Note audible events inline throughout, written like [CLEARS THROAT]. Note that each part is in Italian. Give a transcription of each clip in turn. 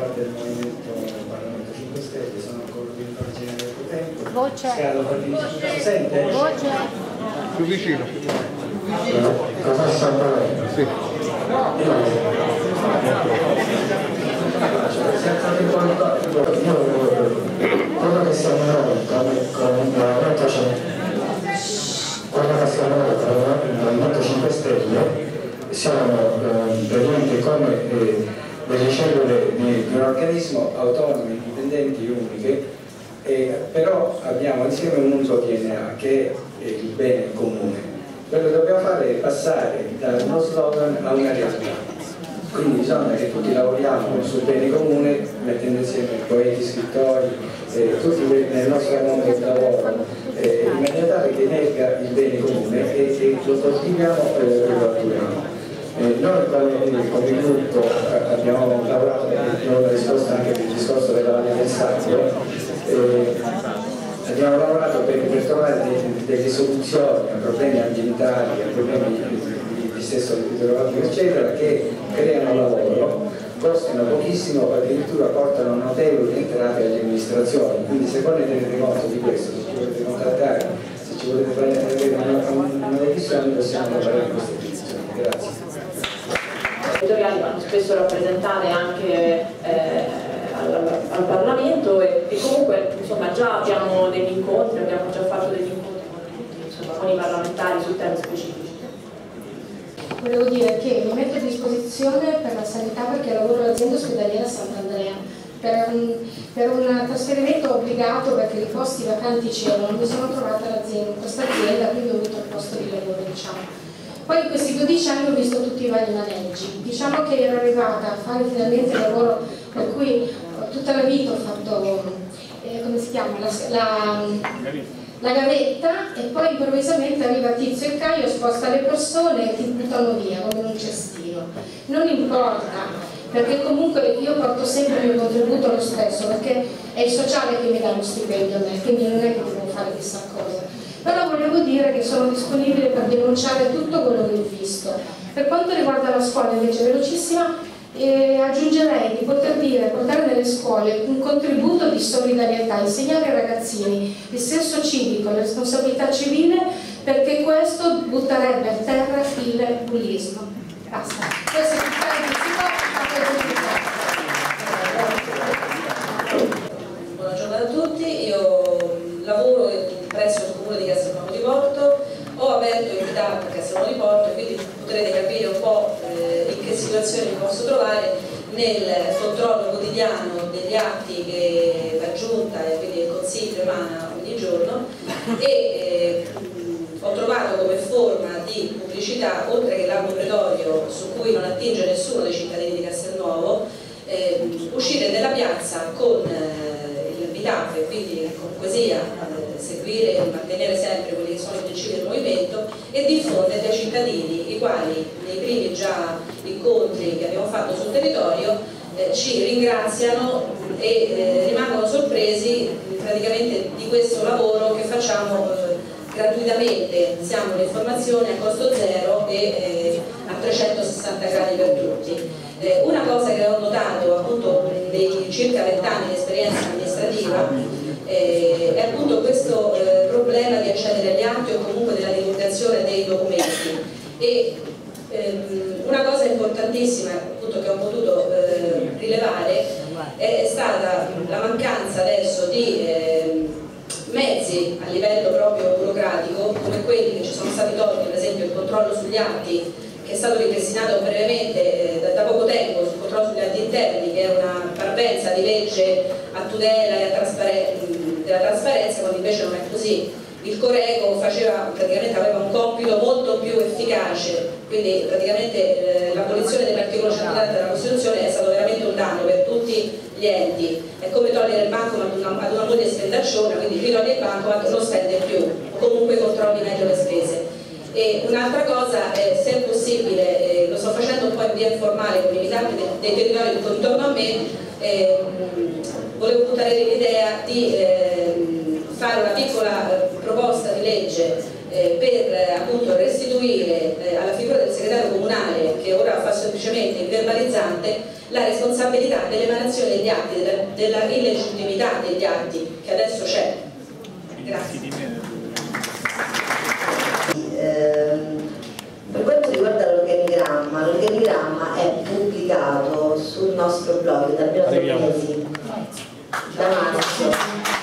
parte del Movimento Parlamento 5 Stelle, sono coordinatore generale del potente. Voce. Partito si sente? Voce. Più vicino. Cosa sta parlando? Sì. Quello che siamo noi come, come Movimento 5 quello che siamo noi come Movimento 5 Stelle siamo eh, praticamente come eh, delle cellule di, di un organismo autonomo, indipendenti, uniche, eh, però abbiamo insieme un unico DNA che è il bene comune. Quello che dobbiamo fare è passare da uno slogan a una realtà. Quindi bisogna che tutti lavoriamo sul bene comune, mettendo insieme poeti, scrittori, eh, tutti nel nostro mondo del lavoro, eh, in maniera tale che emerga il bene comune e, e lo coltiviamo e lo atturiamo. Eh, noi come, come gruppo eh, abbiamo lavorato per una anche il discorso della del eh, abbiamo lavorato per, per trovare de, delle soluzioni a problemi ambientali, a problemi di, di stesso idrografico eccetera, che creano lavoro, costano pochissimo, addirittura portano notevoli entrate alle amministrazioni, quindi se voi ne tenete conto di questo, se ci volete contattare, se ci volete prendere una, una decisione possiamo lavorare in queste direzioni. Grazie territoriali vanno spesso rappresentate anche eh, al, al, Parlamento e, e, comunque insomma già abbiamo degli incontri, abbiamo già fatto degli incontri con, insomma, con i parlamentari su temi specifici. Volevo dire che mi metto a disposizione per la sanità perché lavoro all'azienda ospedaliera Sant'Andrea per un, per un, trasferimento obbligato perché i posti vacanti c'erano, mi sono trovata in questa azienda, quindi ho avuto il posto di lavoro diciamo. Poi in questi 12 anni ho visto tutti i vari maneggi. Diciamo che ero arrivata a fare finalmente il lavoro per cui tutta la vita ho fatto, eh, come si chiama, la, la, la, gavetta e poi improvvisamente arriva Tizio e Caio, sposta le persone e ti buttano via come in un cestino. Non importa, perché comunque io porto sempre il mio contributo lo stesso, perché è il sociale che mi dà lo stipendio a me, quindi non è che devo fare chissà cosa però volevo dire che sono disponibile per denunciare tutto quello che ho visto. Per quanto riguarda la scuola invece velocissima, eh, aggiungerei di poter dire, portare nelle scuole un contributo di solidarietà, insegnare ai ragazzini il senso civico, la responsabilità civile, perché questo butterebbe a terra il bullismo. Basta. Buona giornata a tutti, io presso il comune di Castelnuovo di Porto, ho aperto il DAP Castelnuovo di Porto, quindi potrete capire un po' eh, in che situazione mi posso trovare nel controllo quotidiano degli atti che la Giunta e quindi il Consiglio emana ogni giorno e eh, ho trovato come forma di pubblicità, oltre che l'albo pretorio su cui non attinge nessuno dei cittadini di Castelnuovo, eh, uscire nella piazza con eh, il BITAP e quindi con poesia seguire e mantenere sempre quelli che sono i principi del movimento e diffondere ai cittadini i quali nei primi già incontri che abbiamo fatto sul territorio eh, ci ringraziano e eh, rimangono sorpresi praticamente di questo lavoro che facciamo eh, gratuitamente, siamo l'informazione a costo zero e eh, a 360 gradi per tutti. Eh, una cosa che ho notato appunto nei circa 20 anni di esperienza amministrativa eh, è appunto questo eh, problema di accedere agli atti o comunque della divulgazione dei documenti. E ehm, una cosa importantissima appunto che ho potuto eh, rilevare è, stata la mancanza adesso di ehm, mezzi a livello proprio burocratico come quelli che ci sono stati tolti per esempio il controllo sugli atti che è stato ripristinato brevemente eh, da, poco tempo sul controllo sugli atti interni che è una parvenza di legge a tutela e a trasparenza della trasparenza quando invece non è così. Il Coreco faceva, aveva un compito molto più efficace quindi praticamente eh, l'abolizione dell'articolo 130 della Costituzione è stato veramente un danno per tutti gli enti. È come togliere il banco ad una, ad una moglie spendacciona quindi chi toglie il banco ma non spende più o comunque controlli meglio le spese. Un'altra cosa, eh, se è possibile, eh, lo sto facendo un po' in via informale con i militanti dei territori intorno a me, eh, volevo buttare l'idea di eh, fare una piccola eh, proposta di legge eh, per appunto restituire alla figura del segretario comunale che ora fa semplicemente il verbalizzante la responsabilità stabilità nell'emanazione degli atti, della, della illegittimità degli atti che adesso c'è. Grazie. Ehm, per quanto riguarda l'organigramma, l'organigramma è pubblicato sul nostro blog da almeno tre mesi, da marzo.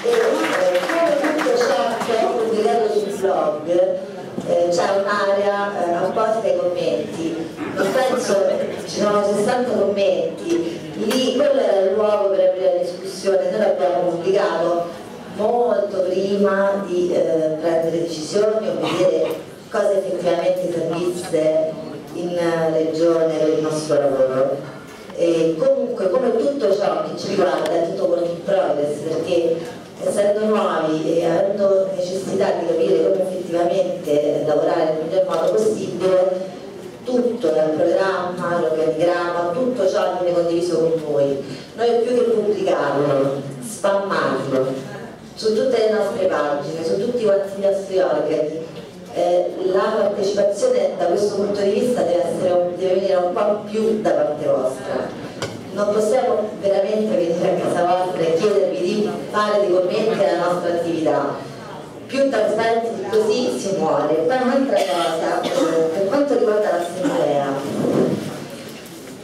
E eh, come tutto ciò che è pubblicato sul blog eh, c'è un'area eh, apposita ai commenti. Non penso, ci sono 60 commenti, lì quello era il luogo per aprire la discussione, noi l'abbiamo pubblicato molto prima di eh, prendere decisioni o vedere cosa effettivamente servisse in regione per il nostro lavoro. E comunque come tutto ciò che ci riguarda tutto work in progress perché essendo nuovi e avendo necessità di capire come effettivamente lavorare nel miglior modo possibile tutto dal programma, l'organigramma, tutto ciò viene condiviso con voi. Noi più che pubblicarlo, spammarlo su tutte le nostre pagine, su tutti quanti i nostri organi, eh, la partecipazione da questo punto di vista deve, essere, deve venire un po' più da parte vostra. Non possiamo veramente venire a casa vostra e chiedervi di fare dei commenti alla nostra attività. Più trasparenti di così si muore. Poi un'altra cosa, eh, per quanto riguarda l'assemblea,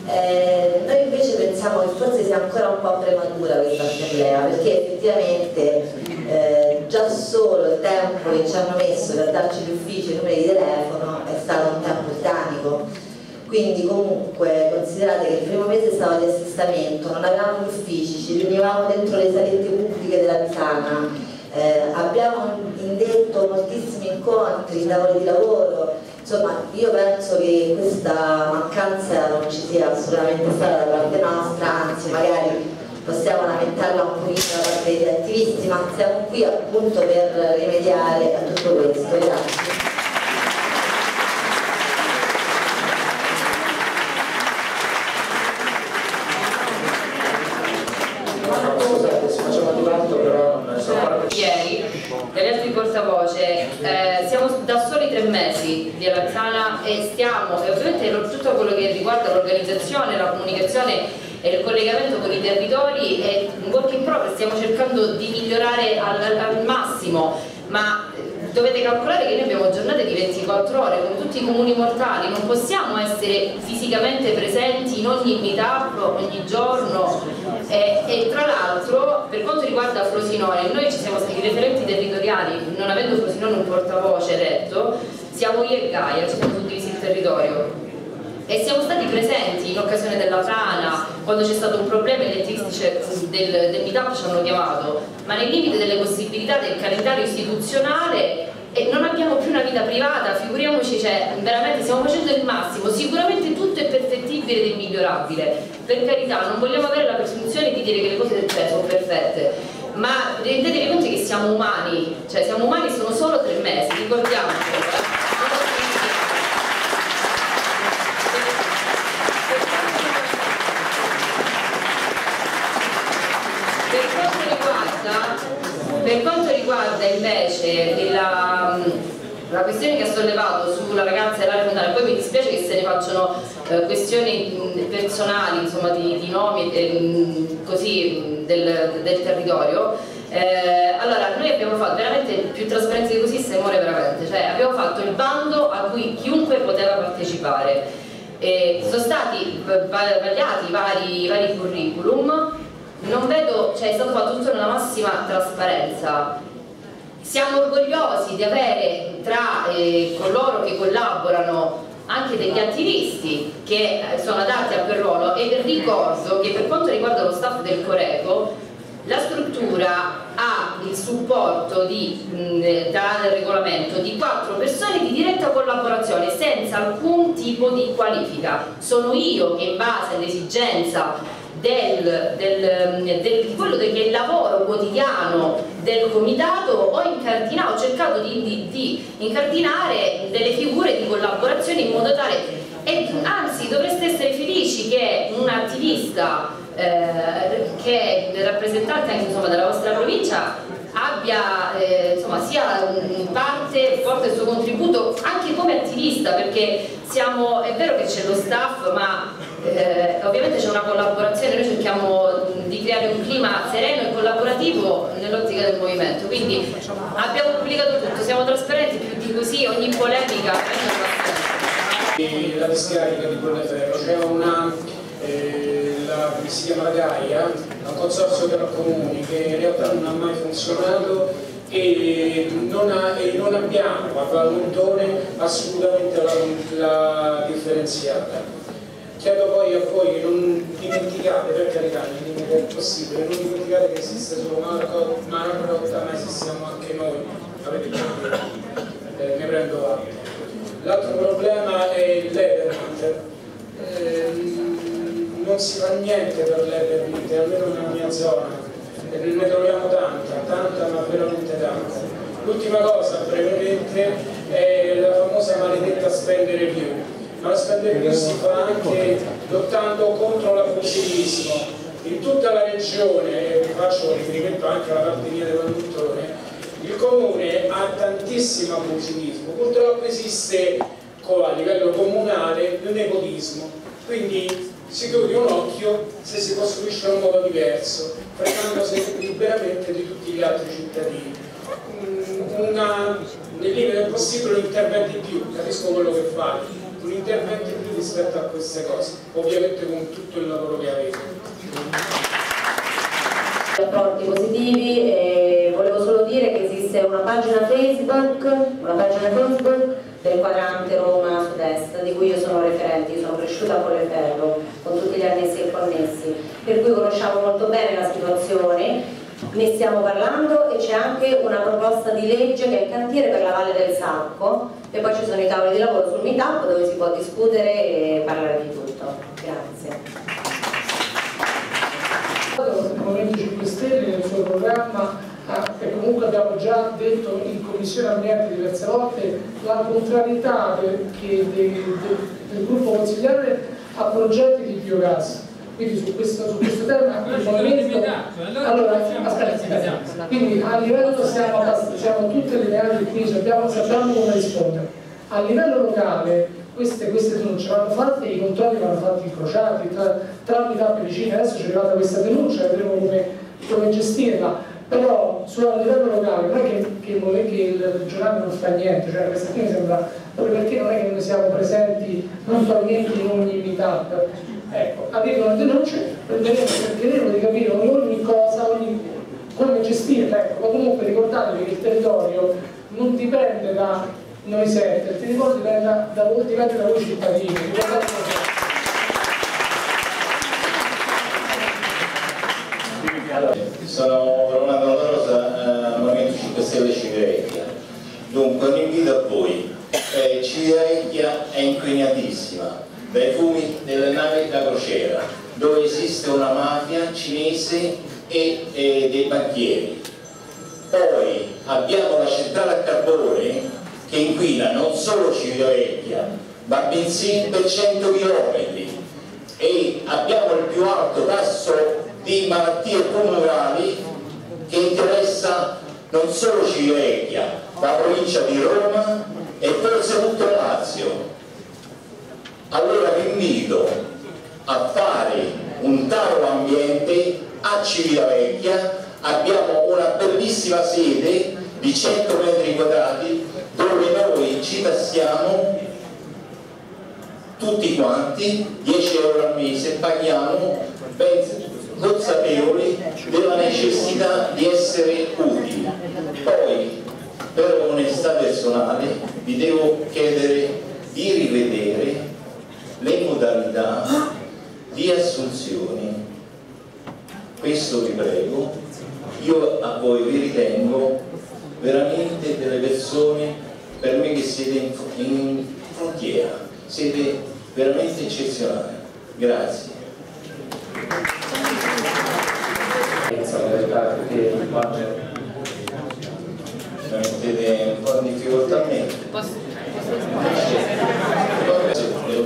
eh, noi invece pensiamo che forse sia ancora un po' prematura questa assemblea perché effettivamente eh, già solo il tempo che ci hanno messo per darci gli uffici e i numeri di telefono è stato un tempo titanico quindi comunque considerate che il primo mese stava di assestamento, non avevamo gli uffici, ci riunivamo dentro le salette pubbliche della Pisana, eh, abbiamo indetto moltissimi incontri, tavoli di lavoro, insomma io penso che questa mancanza non ci sia assolutamente stata da parte nostra, anzi magari possiamo lamentarla un pochino da parte degli attivisti, ma siamo qui appunto per rimediare a tutto questo. Grazie. Ieri, dagli altri portavoce, eh, siamo da soli tre mesi di Alazzana e stiamo, e ovviamente tutto quello che riguarda l'organizzazione, la comunicazione il collegamento con i territori è un work in progress, stiamo cercando di migliorare al, al massimo, ma dovete calcolare che noi abbiamo giornate di 24 ore con tutti i comuni mortali, non possiamo essere fisicamente presenti in ogni meetup ogni giorno e, e tra l'altro per quanto riguarda Frosinone, noi ci siamo stati referenti territoriali, non avendo Frosinone un portavoce eletto, siamo io e Gaia, ci siamo suddivisi il territorio e siamo stati presenti in occasione della frana, quando c'è stato un problema gli attivisti del, del meetup ci hanno chiamato, ma nei limiti delle possibilità del calendario istituzionale e non abbiamo più una vita privata, figuriamoci, cioè, veramente stiamo facendo il massimo, sicuramente tutto è perfettibile ed è migliorabile, per carità non vogliamo avere la presunzione di dire che le cose cioè, sono perfette, ma rendetevi conto che siamo umani, cioè siamo umani sono solo tre mesi, ricordiamocelo. Eh. Per quanto riguarda invece la, la questione che ha sollevato sulla ragazza dell'area fontana, poi mi dispiace che se ne facciano eh, questioni personali, insomma, di, di nomi eh, così del, del territorio, eh, allora noi abbiamo fatto veramente più trasparenza di così se muore veramente, cioè abbiamo fatto il bando a cui chiunque poteva partecipare. E sono stati vagliati vari, vari curriculum non vedo, cioè è stato fatto tutto nella massima trasparenza. Siamo orgogliosi di avere tra eh, coloro che collaborano anche degli attivisti che eh, sono adatti a quel ruolo e ricordo che per quanto riguarda lo staff del Coreco la struttura ha il supporto di, mh, dal regolamento di quattro persone di diretta collaborazione senza alcun tipo di qualifica. Sono io che in base all'esigenza del, del, del, di quello che è il lavoro quotidiano del comitato ho, ho cercato di, di, di, incardinare delle figure di collaborazione in modo tale e anzi dovreste essere felici che un attivista eh, che è rappresentante anche insomma, della vostra provincia abbia eh, insomma, sia in parte porta il suo contributo anche come attivista perché siamo, è vero che c'è lo staff ma Eh, ovviamente c'è una collaborazione, noi cerchiamo di creare un clima sereno e collaborativo nell'ottica del movimento, quindi abbiamo pubblicato tutto, siamo trasparenti, più di così ogni polemica la discarica di Colleferro, c'è una eh, la, che si chiama Gaia, un consorzio tra comuni che in realtà non ha mai funzionato e non, ha, e non abbiamo a Valmontone assolutamente la, la differenziata. Chiedo poi a voi non dimenticate, per carità, nel limite è possibile, non dimenticate che esiste solo Marco, Marco ma esistiamo anche noi, avete capito? Eh, ne prendo atto. L'altro problema è il Levermont. Eh, non si fa niente per Levermont, almeno nella mia zona. E ne troviamo tanta, tanta ma veramente tanta. L'ultima cosa brevemente è la famosa maledetta spendere più. Ma la fa anche lottando contro l'abusivismo. In tutta la regione, faccio riferimento anche alla parte mia del conduttore, il comune ha tantissimo abusivismo, purtroppo esiste a livello comunale il nepotismo, quindi si chiude un occhio se si costruisce in un modo diverso, fregandosi liberamente di tutti gli altri cittadini. Una, nel limite del possibile un intervento in più, capisco quello che fai, un intervento in più rispetto a queste cose, ovviamente con tutto il lavoro che avete. Rapporti positivi e volevo solo dire che esiste una pagina Facebook, una pagina Facebook del quadrante Roma Sud-Est, di cui io sono referente, io sono cresciuta a Colleferro, con tutti gli annessi e connessi, per cui conosciamo molto bene la situazione, ne stiamo parlando e c'è anche una proposta di legge che è il cantiere per la Valle del Sacco e poi ci sono i tavoli di lavoro sul meetup dove si può discutere e parlare di tutto. Grazie. Movimento 5 Stelle nel suo programma e comunque abbiamo già detto in Commissione Ambiente diverse volte la contrarietà del, del, del gruppo consigliare a progetti di biogas. Quindi su questo, su questo tema il movimento... Allora, aspetta. Quindi a livello siamo, siamo tutte le reali qui, sappiamo, sappiamo come rispondere. A livello locale queste, queste denunce vanno fatte i controlli vanno fatti incrociati tra, tra unità vicine, adesso c'è arrivata questa denuncia, vedremo come, come gestirla, però su a livello locale non è che, che, che il regionale non fa niente, cioè questa qui mi sembra, proprio perché non è che noi siamo presenti puntualmente in ogni meetup, ecco, arrivano denunce, prenderemo, cercheremo di capire ogni cosa, ogni, come gestirla, ecco, ma comunque ricordatevi che il territorio non dipende da noi sette, ti ricordi dipende da, da, dipende da voi cittadini. Sono Romano La Rosa, eh, Movimento 5 Stelle Civitavecchia. Dunque un invito a voi. Eh, Civitavecchia è inquinatissima dai fumi delle navi da crociera, dove esiste una mafia cinese e, e dei banchieri. Poi abbiamo la centrale a carbone che inquina non solo Civitavecchia ma bensì per 100 km e abbiamo il più alto tasso di malattie tumorali che interessa non solo Civitavecchia la provincia di Roma e forse tutto il Lazio allora vi invito a fare un tavolo ambiente a Civitavecchia. Abbiamo una bellissima sede di 100 metri quadrati dove noi ci tassiamo tutti quanti 10 euro al mese paghiamo consapevoli della necessità di essere utili. Poi per onestà personale vi devo chiedere di rivedere le modalità di assunzioni questo vi prego io a voi vi ritengo veramente delle persone per me che siete in, in frontiera, siete veramente eccezionali. Grazie. mettete un po' in difficoltà a me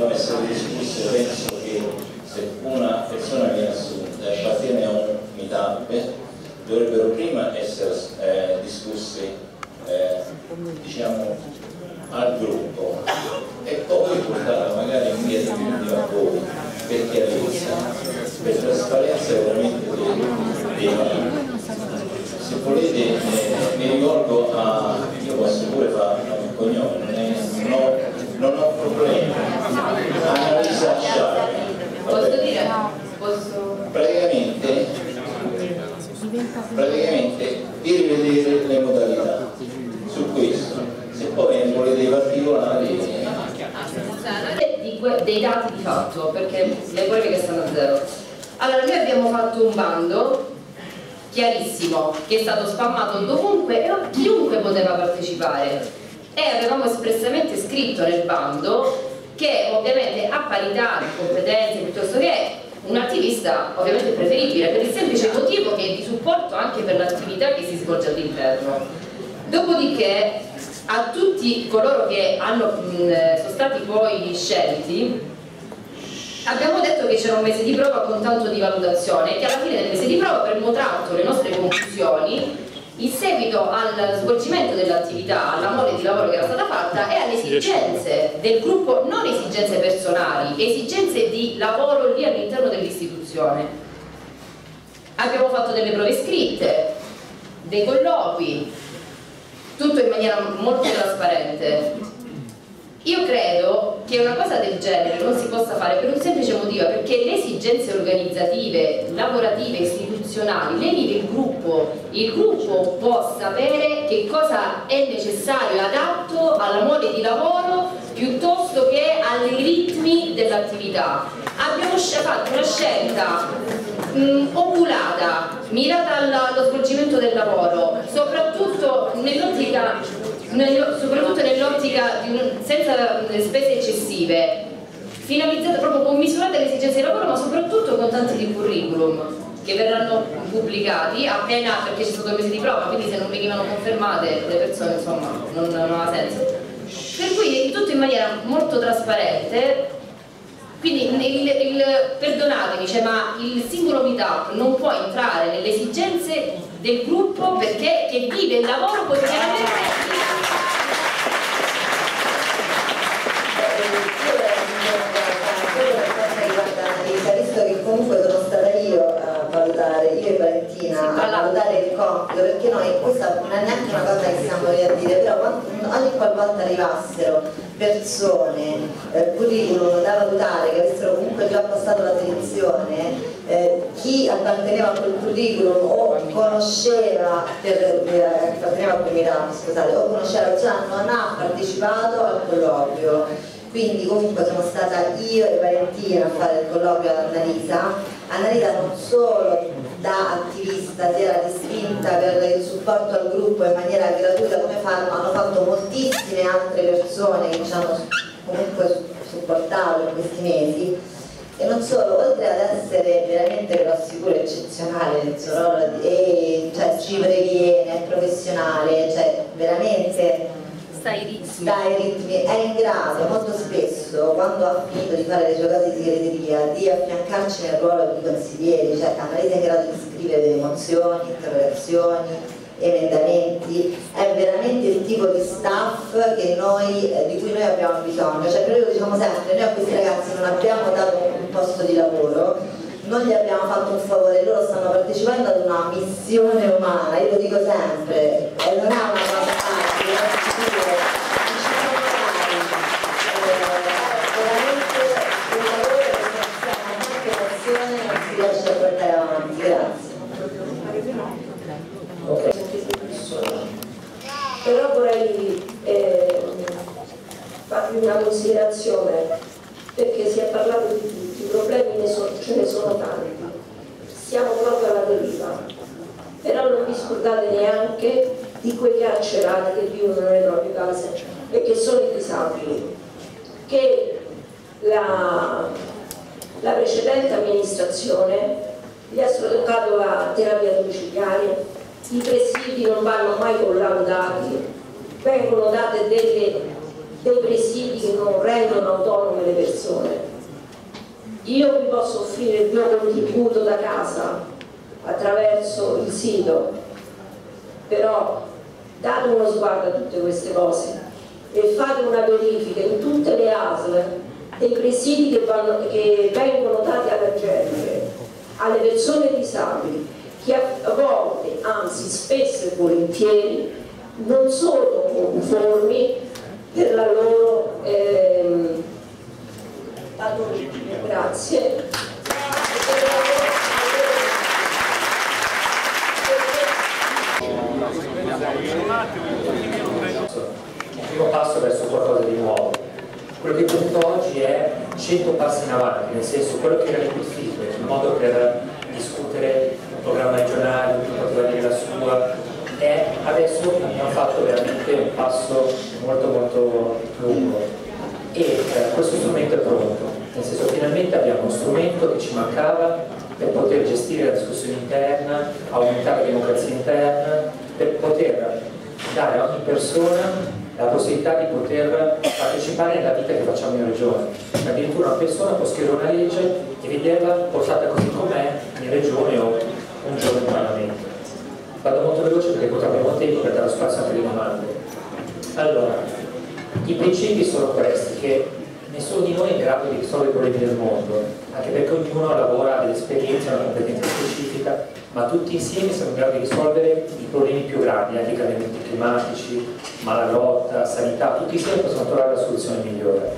devono essere discusse, penso che se una persona viene assunta e appartiene a un meetup dovrebbero prima essere eh, discusse eh, diciamo, al gruppo e poi portarla magari in via definitiva a voi per chiarezza, per trasparenza veramente dei, dei chiarissimo che è stato spammato dovunque e chiunque poteva partecipare e avevamo espressamente scritto nel bando che ovviamente a parità di competenze piuttosto che un attivista ovviamente preferibile per il semplice motivo che è di supporto anche per l'attività che si svolge all'interno. Dopodiché a tutti coloro che hanno, mh, sono stati poi scelti abbiamo detto che c'era un mese di prova con tanto di valutazione e che alla fine del mese di prova avremmo tratto le nostre conclusioni in seguito al svolgimento dell'attività, alla mole di lavoro che era stata fatta e alle esigenze del gruppo, non esigenze personali, esigenze di lavoro lì all'interno dell'istituzione. Abbiamo fatto delle prove scritte, dei colloqui, tutto in maniera molto trasparente. Io credo che una cosa del genere non si possa fare per un semplice motivo, perché le esigenze organizzative, lavorative, istituzionali le vive il gruppo. Il gruppo può sapere che cosa è necessario adatto alla mole di lavoro piuttosto che ai ritmi dell'attività. Abbiamo fatto una scelta mh, oculata, mirata allo svolgimento del lavoro, soprattutto nell'ottica soprattutto nell'ottica senza spese eccessive, finalizzate proprio commisurate alle esigenze di lavoro, ma soprattutto con tanti di curriculum che verranno pubblicati appena perché c'è stato il mese di prova, quindi se non venivano confermate le persone insomma non, non ha senso. Per cui tutto in maniera molto trasparente, quindi il, il, perdonatemi, cioè, ma il singolo meetup non può entrare nelle esigenze del gruppo perché che vive il lavoro quotidianamente perché noi questa non è neanche una cosa che stiamo lì a dire, però ogni qualvolta arrivassero persone, eh, curriculum da valutare che avessero comunque già passato la selezione, eh, chi apparteneva a quel curriculum o conosceva, per, eh, apparteneva a quel mirato, scusate, o conosceva già non ha partecipato al colloquio quindi comunque sono stata io e Valentina a fare il colloquio ad Annalisa. Annalisa non solo da attivista si era distinta per il supporto al gruppo in maniera gratuita come fanno, hanno fatto moltissime altre persone che ci hanno comunque supportato in questi mesi. E non solo, oltre ad essere veramente lo assicuro eccezionale nel suo ruolo e cioè, ci previene, è professionale, cioè veramente sta ai ritmi. sta ai ritmi, è in grado molto spesso quando ha finito di fare le sue cose di segreteria di affiancarci nel ruolo di consiglieri, cioè Annalisa è in grado di scrivere delle mozioni, interrogazioni, emendamenti, è veramente il tipo di staff noi, eh, di cui noi abbiamo bisogno, cioè noi lo diciamo sempre, noi a questi ragazzi non abbiamo dato un posto di lavoro, non gli abbiamo fatto un favore, loro stanno partecipando ad una missione umana, io lo dico sempre, e non è una cosa però vorrei eh, farvi una considerazione perché si è parlato di tutti, i problemi ce ne sono tanti, siamo proprio alla deriva, però non vi scordate neanche di quei carcerati che vivono nelle proprie case e che sono i disabili, che la, la precedente amministrazione gli ha sfruttato la terapia domiciliare. I presidi non vanno mai collaudati, vengono date delle, dei presidi che non rendono autonome le persone. Io vi posso offrire il mio contributo da casa attraverso il sito, però date uno sguardo a tutte queste cose e fate una verifica in tutte le ASL dei presidi che, vanno, che vengono dati alla gente, alle persone disabili, che volentieri, non sono conformi per la loro ehm, grazie il primo passo verso qualcosa di nuovo. Quello che conto oggi è 100 passi in avanti, nel senso quello che era difficile, il modo per discutere un programma regionale, ognuno poteva dire la sua, e adesso abbiamo fatto veramente un passo molto molto lungo. E eh, questo strumento è pronto, nel senso finalmente abbiamo uno strumento che ci mancava per poter gestire la discussione interna, aumentare la democrazia interna, per poter dare a ogni persona la possibilità di poter partecipare alla vita che facciamo in regione. Addirittura una persona può scrivere una legge e vederla portata così com'è in regione o un giorno in Parlamento. Vado molto veloce perché purtroppo abbiamo tempo per dare spazio anche alle domande. Allora, i principi sono questi, che nessuno di noi è in grado di risolvere i problemi del mondo, anche perché ognuno lavora dell'esperienza, una competenza specifica, ma tutti insieme siamo in grado di risolvere i problemi più grandi, anche i cambiamenti climatici, malalotta, sanità, tutti insieme possiamo trovare la soluzione migliore.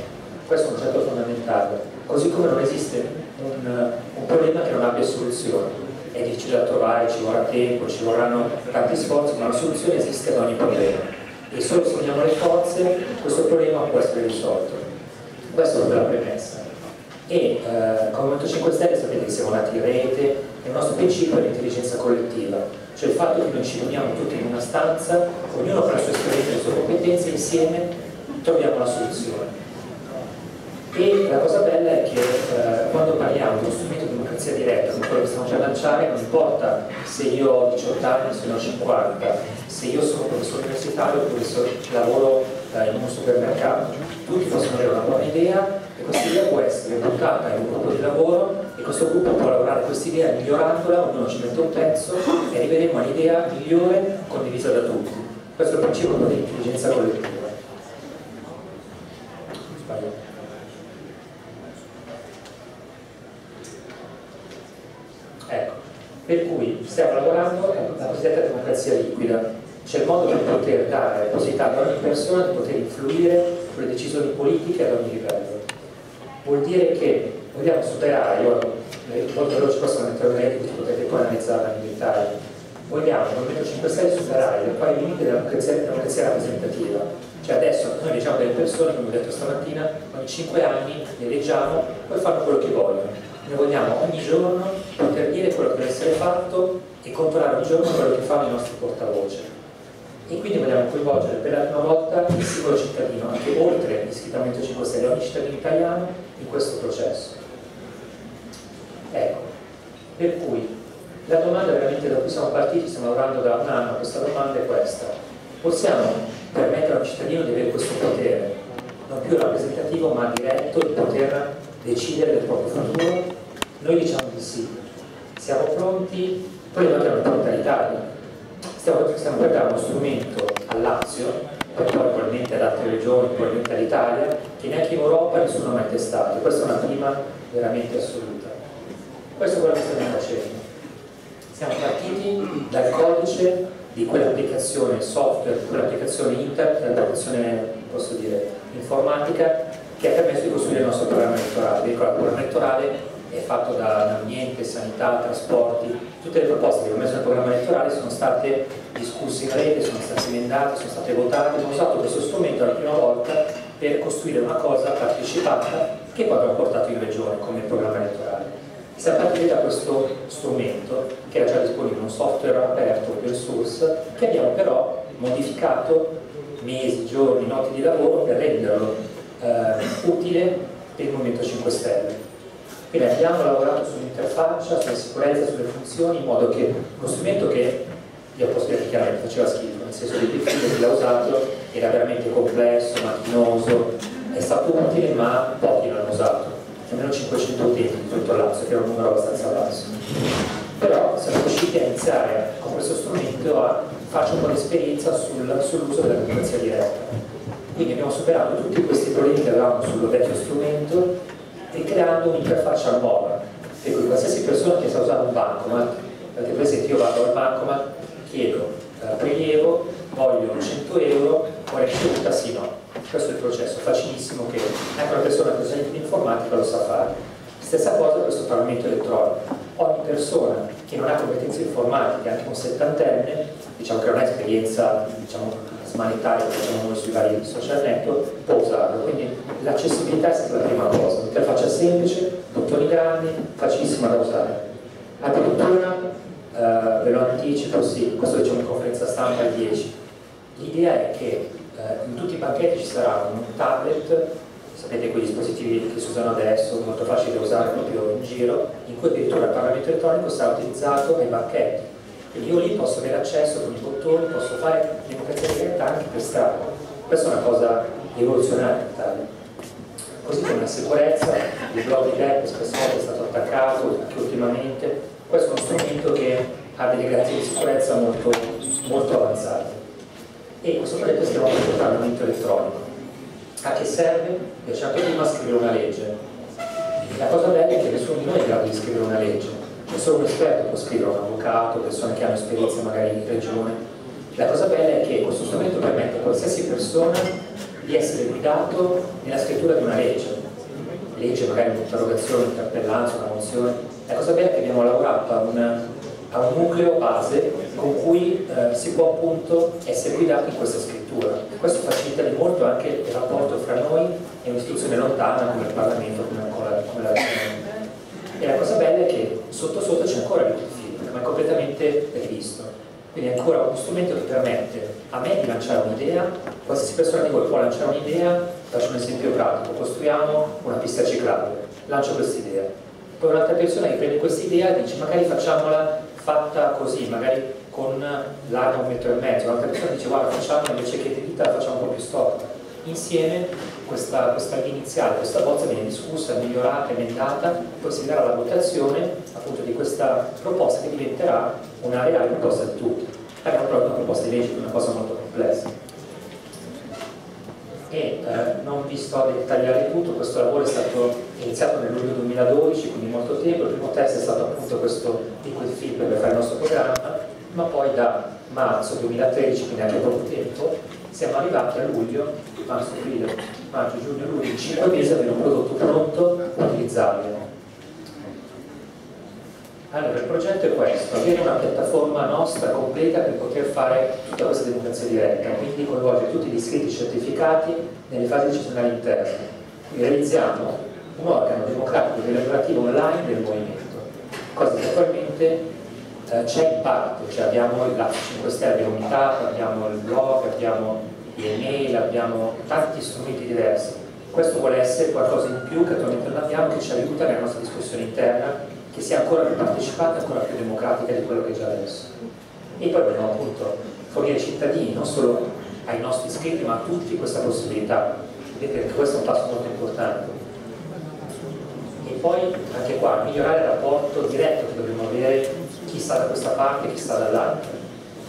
Questo è un concetto fondamentale, così come non esiste un, un problema che non abbia soluzione. È difficile da trovare, ci vorrà tempo, ci vorranno tanti sforzi, ma la soluzione esiste ad ogni problema. E solo se uniamo le forze questo problema può essere risolto. Questa è la premessa. E eh, come Movimento 5 Stelle sapete che siamo nati in rete il nostro principio è l'intelligenza collettiva, cioè il fatto che noi ci riuniamo tutti in una stanza, ognuno con la sua esperienza e le sue competenze, insieme troviamo la soluzione. E la cosa bella è che eh, quando parliamo di uno strumento di democrazia diretta, come quello che stiamo già a lanciare, non importa se io ho 18 anni se ne ho 50, se io sono professore universitario oppure se lavoro in un supermercato, tutti possono avere una buona idea e questa idea può essere buttata in un gruppo di lavoro e questo gruppo può lavorare questa idea migliorandola, ognuno ci mette un pezzo e arriveremo all'idea migliore condivisa da tutti. Questo è il principio dell'intelligenza collettiva. Ecco, per cui stiamo lavorando alla cosiddetta democrazia liquida, c'è il modo per poter dare la possibilità ad ogni persona di poter influire sulle decisioni politiche ad ogni livello. Vuol dire che vogliamo superare, io molto veloce posso mettere un così potete poi analizzarla in dettaglio, vogliamo nel Movimento 5 Stelle superare il quale limite della democrazia, rappresentativa. Cioè adesso noi eleggiamo delle persone, come ho detto stamattina, ogni 5 anni le eleggiamo, poi fanno quello che vogliono. Noi vogliamo ogni giorno poter dire quello che deve essere fatto e controllare ogni giorno quello che fanno i nostri portavoce e quindi vogliamo coinvolgere per la prima volta il singolo cittadino, anche oltre l'iscrittamento 5 Stelle, ogni cittadino italiano in questo processo. Ecco, per cui la domanda veramente da cui siamo partiti, stiamo lavorando da un anno, questa domanda è questa. Possiamo permettere a un cittadino di avere questo potere, non più rappresentativo ma diretto, di poter decidere del proprio futuro? Noi diciamo di sì. Siamo pronti, poi noi abbiamo pronta l'Italia, stiamo, stiamo per dare uno strumento al Lazio, poi probabilmente ad altre regioni, probabilmente all'Italia, che neanche in Europa nessuno ha mai testato. Questa è una prima veramente assoluta. Questo è quello che stiamo facendo. Siamo partiti dal codice di quell'applicazione software, quell'applicazione internet, l'applicazione, posso dire, informatica, che ha permesso di costruire il nostro programma elettorale. il programma elettorale fatto da, ambiente, sanità, trasporti, tutte le proposte che abbiamo messo nel programma elettorale sono state discusse in rete, sono state emendate, sono state votate, abbiamo usato questo strumento la prima volta per costruire una cosa partecipata che poi abbiamo portato in regione come programma elettorale. Siamo partiti da questo strumento che era già disponibile, un software aperto, open source, che abbiamo però modificato mesi, giorni, notti di lavoro per renderlo eh, utile per il Movimento 5 Stelle. Quindi abbiamo lavorato sull'interfaccia, sulla sicurezza, sulle funzioni, in modo che uno strumento che io posso dire chiaramente faceva schifo, nel senso che chi l'ha usato era veramente complesso, macchinoso, è stato utile ma pochi l'hanno usato, almeno 500 utenti di tutto Lazio, che era un numero abbastanza basso. Però siamo riusciti a iniziare con questo strumento a farci un po' di esperienza sul, sull'uso della democrazia diretta. Quindi abbiamo superato tutti questi problemi che avevamo sul vecchio strumento e creando un'interfaccia al molla. Per ecco, cui qualsiasi persona che sta usando un bancomat, perché per esempio io vado al bancomat, chiedo eh, prelievo, voglio 100 euro, vuole scelta, sì no. Questo è il processo, facilissimo che anche una persona che usa l'informatica lo sa fare. Stessa cosa per questo Parlamento elettronico. Ogni persona che non ha competenze informatiche, anche un settantenne, diciamo che non ha esperienza diciamo, smanetaria che facciamo noi sui vari social network, può usarlo. Quindi l'accessibilità è stata la prima cosa, un'interfaccia semplice, bottoni grandi, facilissima da usare. Addirittura, eh, ve lo anticipo, sì, questo diciamo in conferenza stampa alle 10. L'idea è che eh, in tutti i banchetti ci sarà un tablet sapete quei dispositivi che si usano adesso, molto facili da usare proprio in giro, in cui addirittura il pagamento elettronico sarà utilizzato nei banchetti. Quindi io lì posso avere accesso con i bottoni, posso fare democrazia diretta anche per strada. Questa è una cosa rivoluzionaria in Italia. Così come la sicurezza, il blog di rap spesso è stato attaccato anche ultimamente, questo è uno strumento che ha delle garanzie di sicurezza molto, molto avanzate. E questo progetto stiamo facendo il Parlamento elettronico a che serve? Piaciamo prima scrivere una legge. La cosa bella è che nessuno di noi è in grado di scrivere una legge, solo un esperto può scrivere, un avvocato, persone che hanno esperienza magari in regione. La cosa bella è che questo strumento permette a qualsiasi persona di essere guidato nella scrittura di una legge. Legge, magari un'interrogazione, un'interpellanza, una mozione. La cosa bella è che abbiamo lavorato a un, a un nucleo base con cui eh, si può appunto essere guidati in questa scrittura. Questo facilita di molto anche il rapporto fra noi e un'istituzione lontana come il Parlamento, come, ancora, come la E la cosa bella è che sotto sotto c'è ancora il feedback, ma è completamente rivisto. Quindi è ancora uno strumento che permette a me di lanciare un'idea, qualsiasi persona di voi può lanciare un'idea, faccio un esempio pratico, costruiamo una pista ciclabile, lancio questa idea. Poi un'altra persona che prende questa idea e dice magari facciamola fatta così, magari con l'arma un metro e mezzo, l'altra persona dice guarda facciamo invece che di vita facciamo un po' più storta. Insieme questa, questa iniziale, questa bozza viene discussa, migliorata, emendata, poi si darà la votazione appunto di questa proposta che diventerà una reale proposta di tutti. Proprio una proposta di legge, una cosa molto complessa. E eh, non vi sto a dettagliare tutto, questo lavoro è stato iniziato nel luglio 2012, quindi molto tempo, il primo test è stato appunto questo liquid feedback per fare il nostro programma ma poi da marzo 2013, quindi anche poco tempo, siamo arrivati a luglio, marzo, aprile, maggio, giugno, luglio, in 5 mesi abbiamo un prodotto pronto, utilizzabile. Allora, il progetto è questo, avere una piattaforma nostra completa per poter fare tutta questa democrazia diretta, quindi coinvolgere tutti gli iscritti certificati nelle fasi decisionali interne. Quindi realizziamo un organo democratico e deliberativo online del movimento, cosa che attualmente c'è il parte, cioè abbiamo Lazio 5 Stelle unitato, abbiamo il blog, abbiamo le email, abbiamo tanti strumenti diversi. Questo vuole essere qualcosa in più che attualmente non abbiamo, che ci aiuta nella nostra discussione interna, che sia ancora più partecipata e ancora più democratica di quello che è già adesso. E poi vogliamo appunto fornire ai cittadini, non solo ai nostri iscritti, ma a tutti questa possibilità. Vedete che questo è un passo molto importante. E poi anche qua migliorare il rapporto diretto che dobbiamo avere chi sta da questa parte e chi sta dall'altra,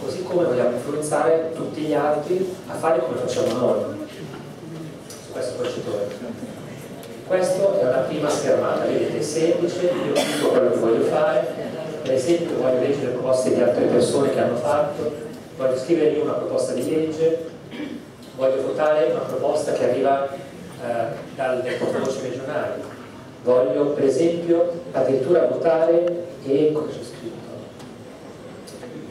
così come vogliamo influenzare tutti gli altri a fare come facciamo noi. Su questo procedure. Questa è una prima schermata, vedete, è semplice, io dico quello che voglio fare, per esempio voglio leggere le proposte di altre persone che hanno fatto, voglio scrivere io una proposta di legge, voglio votare una proposta che arriva eh, dal portavoce regionale, voglio per esempio addirittura votare e cosa c'è scritto?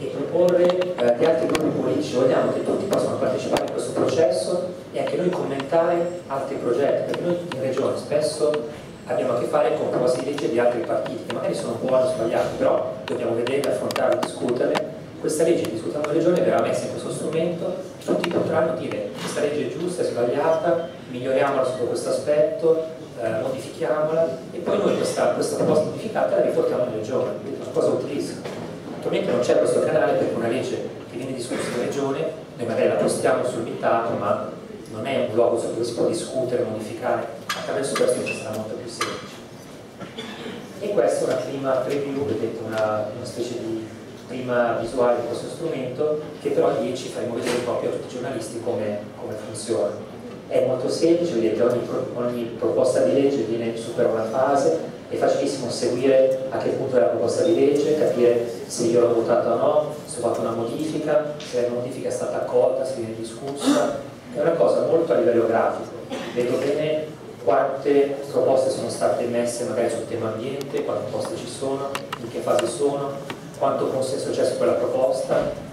E proporre eh, che altri gruppi politici vogliamo che tutti possano partecipare a questo processo e anche noi commentare altri progetti, perché noi in regione spesso abbiamo a che fare con proposte di legge di altri partiti che magari sono buoni o sbagliati, però dobbiamo vedere, affrontarle, discuterle. Questa legge discutendo in regione verrà messa in questo strumento, tutti potranno dire questa legge è giusta, è sbagliata, miglioriamola sotto questo aspetto, eh, modifichiamola e poi noi questa, questa proposta modificata la riportiamo in regione, una cosa utilissima. Attualmente non c'è questo canale perché una legge che viene discussa in regione, noi magari la postiamo sul mitato, ma non è un luogo dove si può discutere, modificare, attraverso questo ci sarà molto più semplice. E questa è una prima preview, vedete, una, una specie di prima visuale di questo strumento che però a 10 faremo vedere proprio a tutti i giornalisti come, come funziona. È molto semplice, vedete, ogni, ogni proposta di legge viene supera una fase, è facilissimo seguire a che punto è la proposta di legge, capire se io l'ho votata o no, se ho fatto una modifica, se la modifica è stata accolta, se viene discussa, è una cosa molto a livello grafico, vedo bene quante proposte sono state messe magari sul tema ambiente, quante proposte ci sono, in che fase sono, quanto consenso c'è su quella proposta.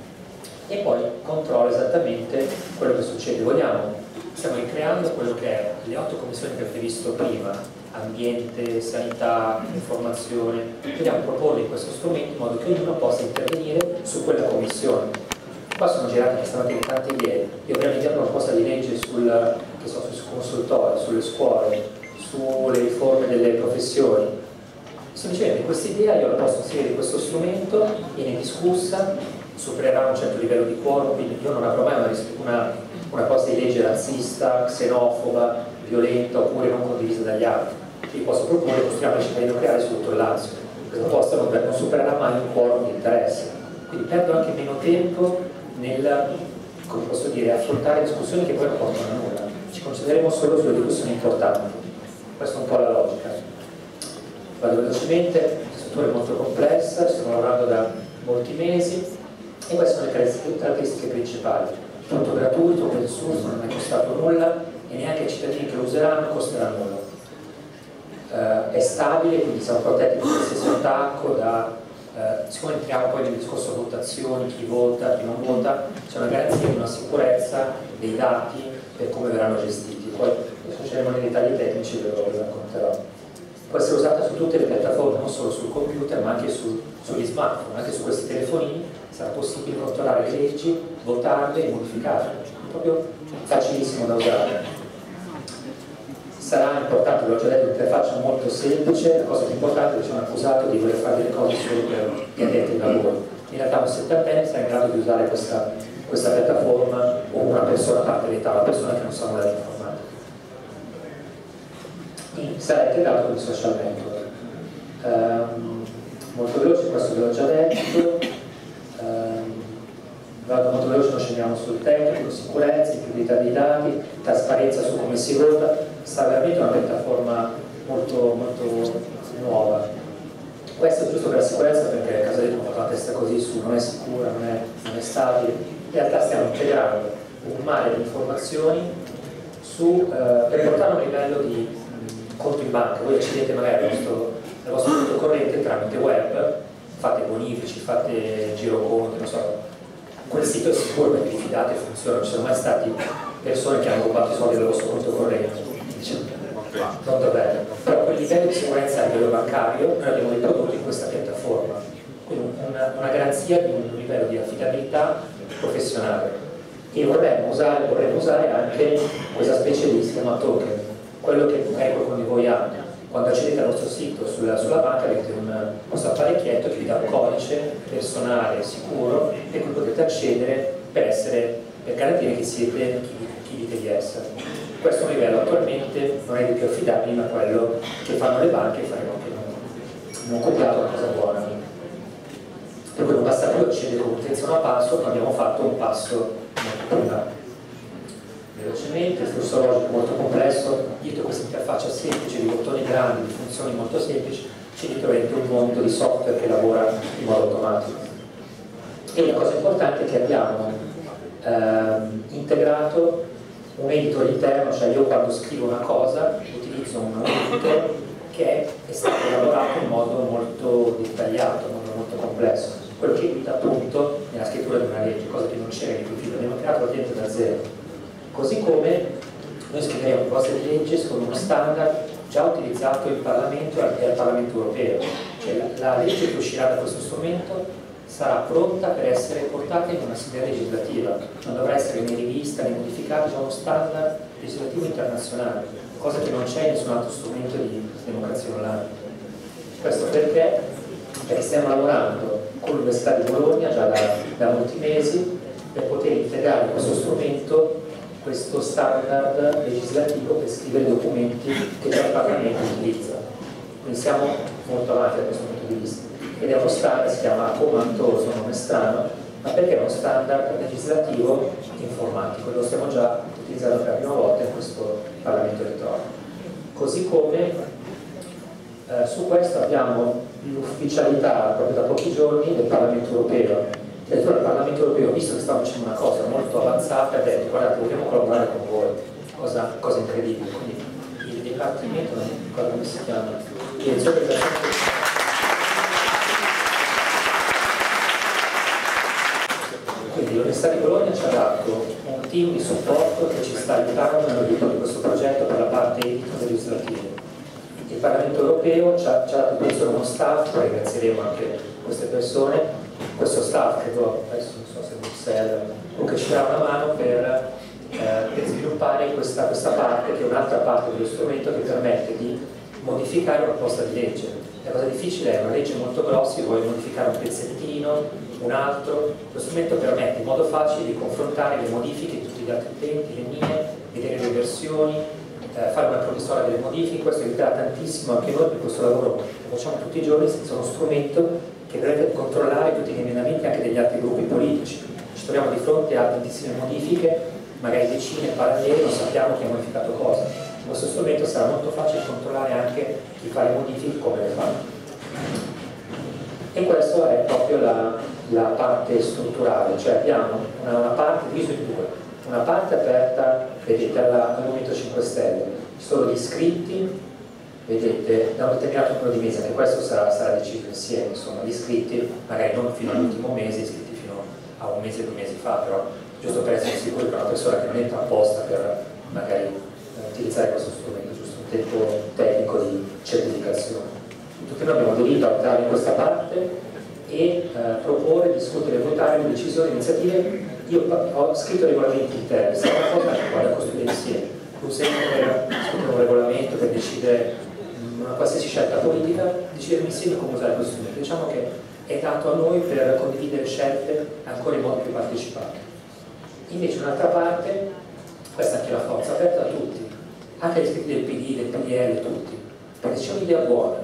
E poi controlla esattamente quello che succede. Vogliamo, stiamo ricreando quello che è le otto commissioni che avete visto prima, ambiente, sanità, informazione, vogliamo proporre questo strumento in modo che ognuno possa intervenire su quella commissione. Qua sono girate questa mattina tante idee, io avrei una proposta di legge sul, so, sui consultori, sulle scuole, sulle riforme delle professioni. Semplicemente questa idea io la posso inserire in questo strumento, viene discussa, supererà un certo livello di quorum, quindi io non avrò mai una, una, una proposta di legge razzista, xenofoba, violenta oppure non condivisa dagli altri. Io posso proporre costruire una cittadino creare su tutto il Lazio. Questa proposta non, non supererà mai un quorum di interesse. Quindi perdo anche meno tempo nel come posso dire, affrontare discussioni che poi non portano a nulla. Ci concentreremo solo sulle discussioni importanti. Questa è un po' la logica. Vado velocemente, la struttura è molto complessa, stiamo lavorando da molti mesi e queste sono le caratteristiche principali. Tutto gratuito, open source, non è costato nulla e neanche ai cittadini che lo useranno costerà nulla. Uh, è stabile, quindi siamo protetti da qualsiasi attacco, da eh, siccome entriamo poi nel discorso votazioni, chi vota, chi non vota, c'è una garanzia di una sicurezza dei dati per come verranno gestiti. Poi scendremo nei dettagli tecnici ve lo racconterò. Può essere usata su tutte le piattaforme, non solo sul computer, ma anche su, sugli smartphone, anche su questi telefonini sarà possibile controllare le leggi, votarle e modificarle. È proprio facilissimo da usare sarà importante, l'ho già detto, un'interfaccia molto semplice, la cosa più importante è che c'è un accusato di voler fare delle cose solo per gli addetti al lavoro. In realtà un settantenne sarà in grado di usare questa, questa piattaforma o una persona a parte d'età, una persona che non sa nulla di informatica. Sarà integrato con il social network. Um, molto veloce, questo ve l'ho già detto. Um, vado molto veloce, non scendiamo sul tecnico, sicurezza, integrità dei dati, trasparenza su come si vota, sta veramente una piattaforma molto, molto nuova. Questo giusto per la sicurezza perché Casaletto ha fatto la testa così su, non è sicura, non è, non è stabile. In realtà stiamo integrando un mare di informazioni su, eh, per portare a un livello di mh, conto in banca. Voi accedete magari al vostro, al vostro conto corrente tramite web, fate bonifici, fate giroconti, non so, quel sito è sicuro perché fidate funziona, non ci sono mai stati persone che hanno rubato i soldi dal vostro conto corrente non davvero però quel livello di sicurezza a livello bancario noi abbiamo riprodotto in questa piattaforma. Quindi una, una garanzia di un livello di affidabilità professionale. E vorremmo usare, vorremmo usare anche questa specie di schema token. Quello che magari qualcuno di voi ha quando accedete al nostro sito sulla, sulla banca avete un, questo apparecchietto che vi dà un codice personale sicuro e cui potete accedere per, essere, per garantire che siete chi, chi dite di essere questo livello attualmente non è di più affidabile ma quello che fanno le banche faremo anche noi non copiato una cosa buona. Per cui non basta più accedere con un'intenzione a passo ma abbiamo fatto un passo molto più velocemente, il flusso logico molto complesso dietro questa interfaccia semplice di bottoni grandi, di funzioni molto semplici c'è dietro un mondo di software che lavora in modo automatico. E la cosa importante è che abbiamo ehm, integrato un editor interno, cioè io quando scrivo una cosa utilizzo un editor che è stato lavorato in modo molto dettagliato, in modo molto complesso, quello che aiuta appunto nella scrittura di una legge, cosa che non c'era in tutto, abbiamo creato praticamente da zero. Così come noi scriviamo cose di legge con uno standard già utilizzato in Parlamento e al Parlamento europeo, cioè la, la legge che uscirà da questo strumento sarà pronta per essere portata in un'assemblea legislativa, non dovrà essere né rivista né modificata, c'è uno standard legislativo internazionale, cosa che non c'è in nessun altro strumento di democrazia online. Questo perché? Perché stiamo lavorando con l'Università di Bologna già da, da molti mesi per poter integrare in questo strumento questo standard legislativo per scrivere documenti che già il Parlamento utilizza. Quindi siamo molto avanti da questo punto di vista ed è uno standard, si chiama Comantoso, nome strano, ma perché è uno standard legislativo informatico, lo stiamo già utilizzando per la prima volta in questo Parlamento elettronico. Così come eh, su questo abbiamo l'ufficialità proprio da pochi giorni del Parlamento europeo. Addirittura il Parlamento europeo, visto che stava facendo una cosa molto avanzata, ha detto guardate vogliamo collaborare con voi, cosa, cosa incredibile. Quindi i dipartimento, non ricordo come si chiama, l'Università di Bologna ci ha dato un team di supporto che ci sta aiutando nell'avvio di questo progetto per la parte edico-legislativa. Il Parlamento europeo ci ha, ci ha dato penso uno staff, ringrazieremo anche queste persone, questo staff che do, adesso non so se Bruxelles che ci dà una mano per, eh, per sviluppare questa, questa parte che è un'altra parte dello strumento che permette di modificare una proposta di legge. La cosa difficile è una legge molto grossa, vuoi modificare un pezzettino, un altro, lo strumento permette in modo facile di confrontare le modifiche di tutti gli altri utenti, le mie, vedere le versioni, eh, fare una provvisoria delle modifiche, questo aiuterà tantissimo anche noi per questo lavoro lo facciamo tutti i giorni senza uno strumento che di controllare tutti gli emendamenti anche degli altri gruppi politici. Ci troviamo di fronte a tantissime modifiche, magari decine, parallele, non sappiamo chi ha modificato cosa. Questo strumento sarà molto facile controllare anche chi fa le modifiche come le fa. E questa è proprio la, la, parte strutturale, cioè abbiamo una, una parte divisa in due, una parte aperta, vedete, al Movimento 5 Stelle, sono gli iscritti, vedete, da un determinato numero di mesi, anche questo sarà, sarà deciso insieme, insomma, gli iscritti, magari non fino all'ultimo mese, iscritti fino a un mese, due mesi fa, però giusto per essere sicuri che una persona che non entra apposta per magari utilizzare questo strumento, giusto un tempo tecnico di certificazione. Tutti noi abbiamo dovuto optare in questa parte e eh, proporre, discutere votare le decisioni, iniziative. Io ho scritto regolamenti interni, è una cosa che vado a costruire insieme. Un sempre per discutere un regolamento, per decidere una qualsiasi scelta politica, decidere insieme come usare questo strumento. Diciamo che è dato a noi per condividere scelte ancora in modo più partecipato. Invece un'altra parte, questa è anche la forza, aperta a tutti, anche agli iscritti del PD, del PDL, tutti, perché c'è un'idea buona,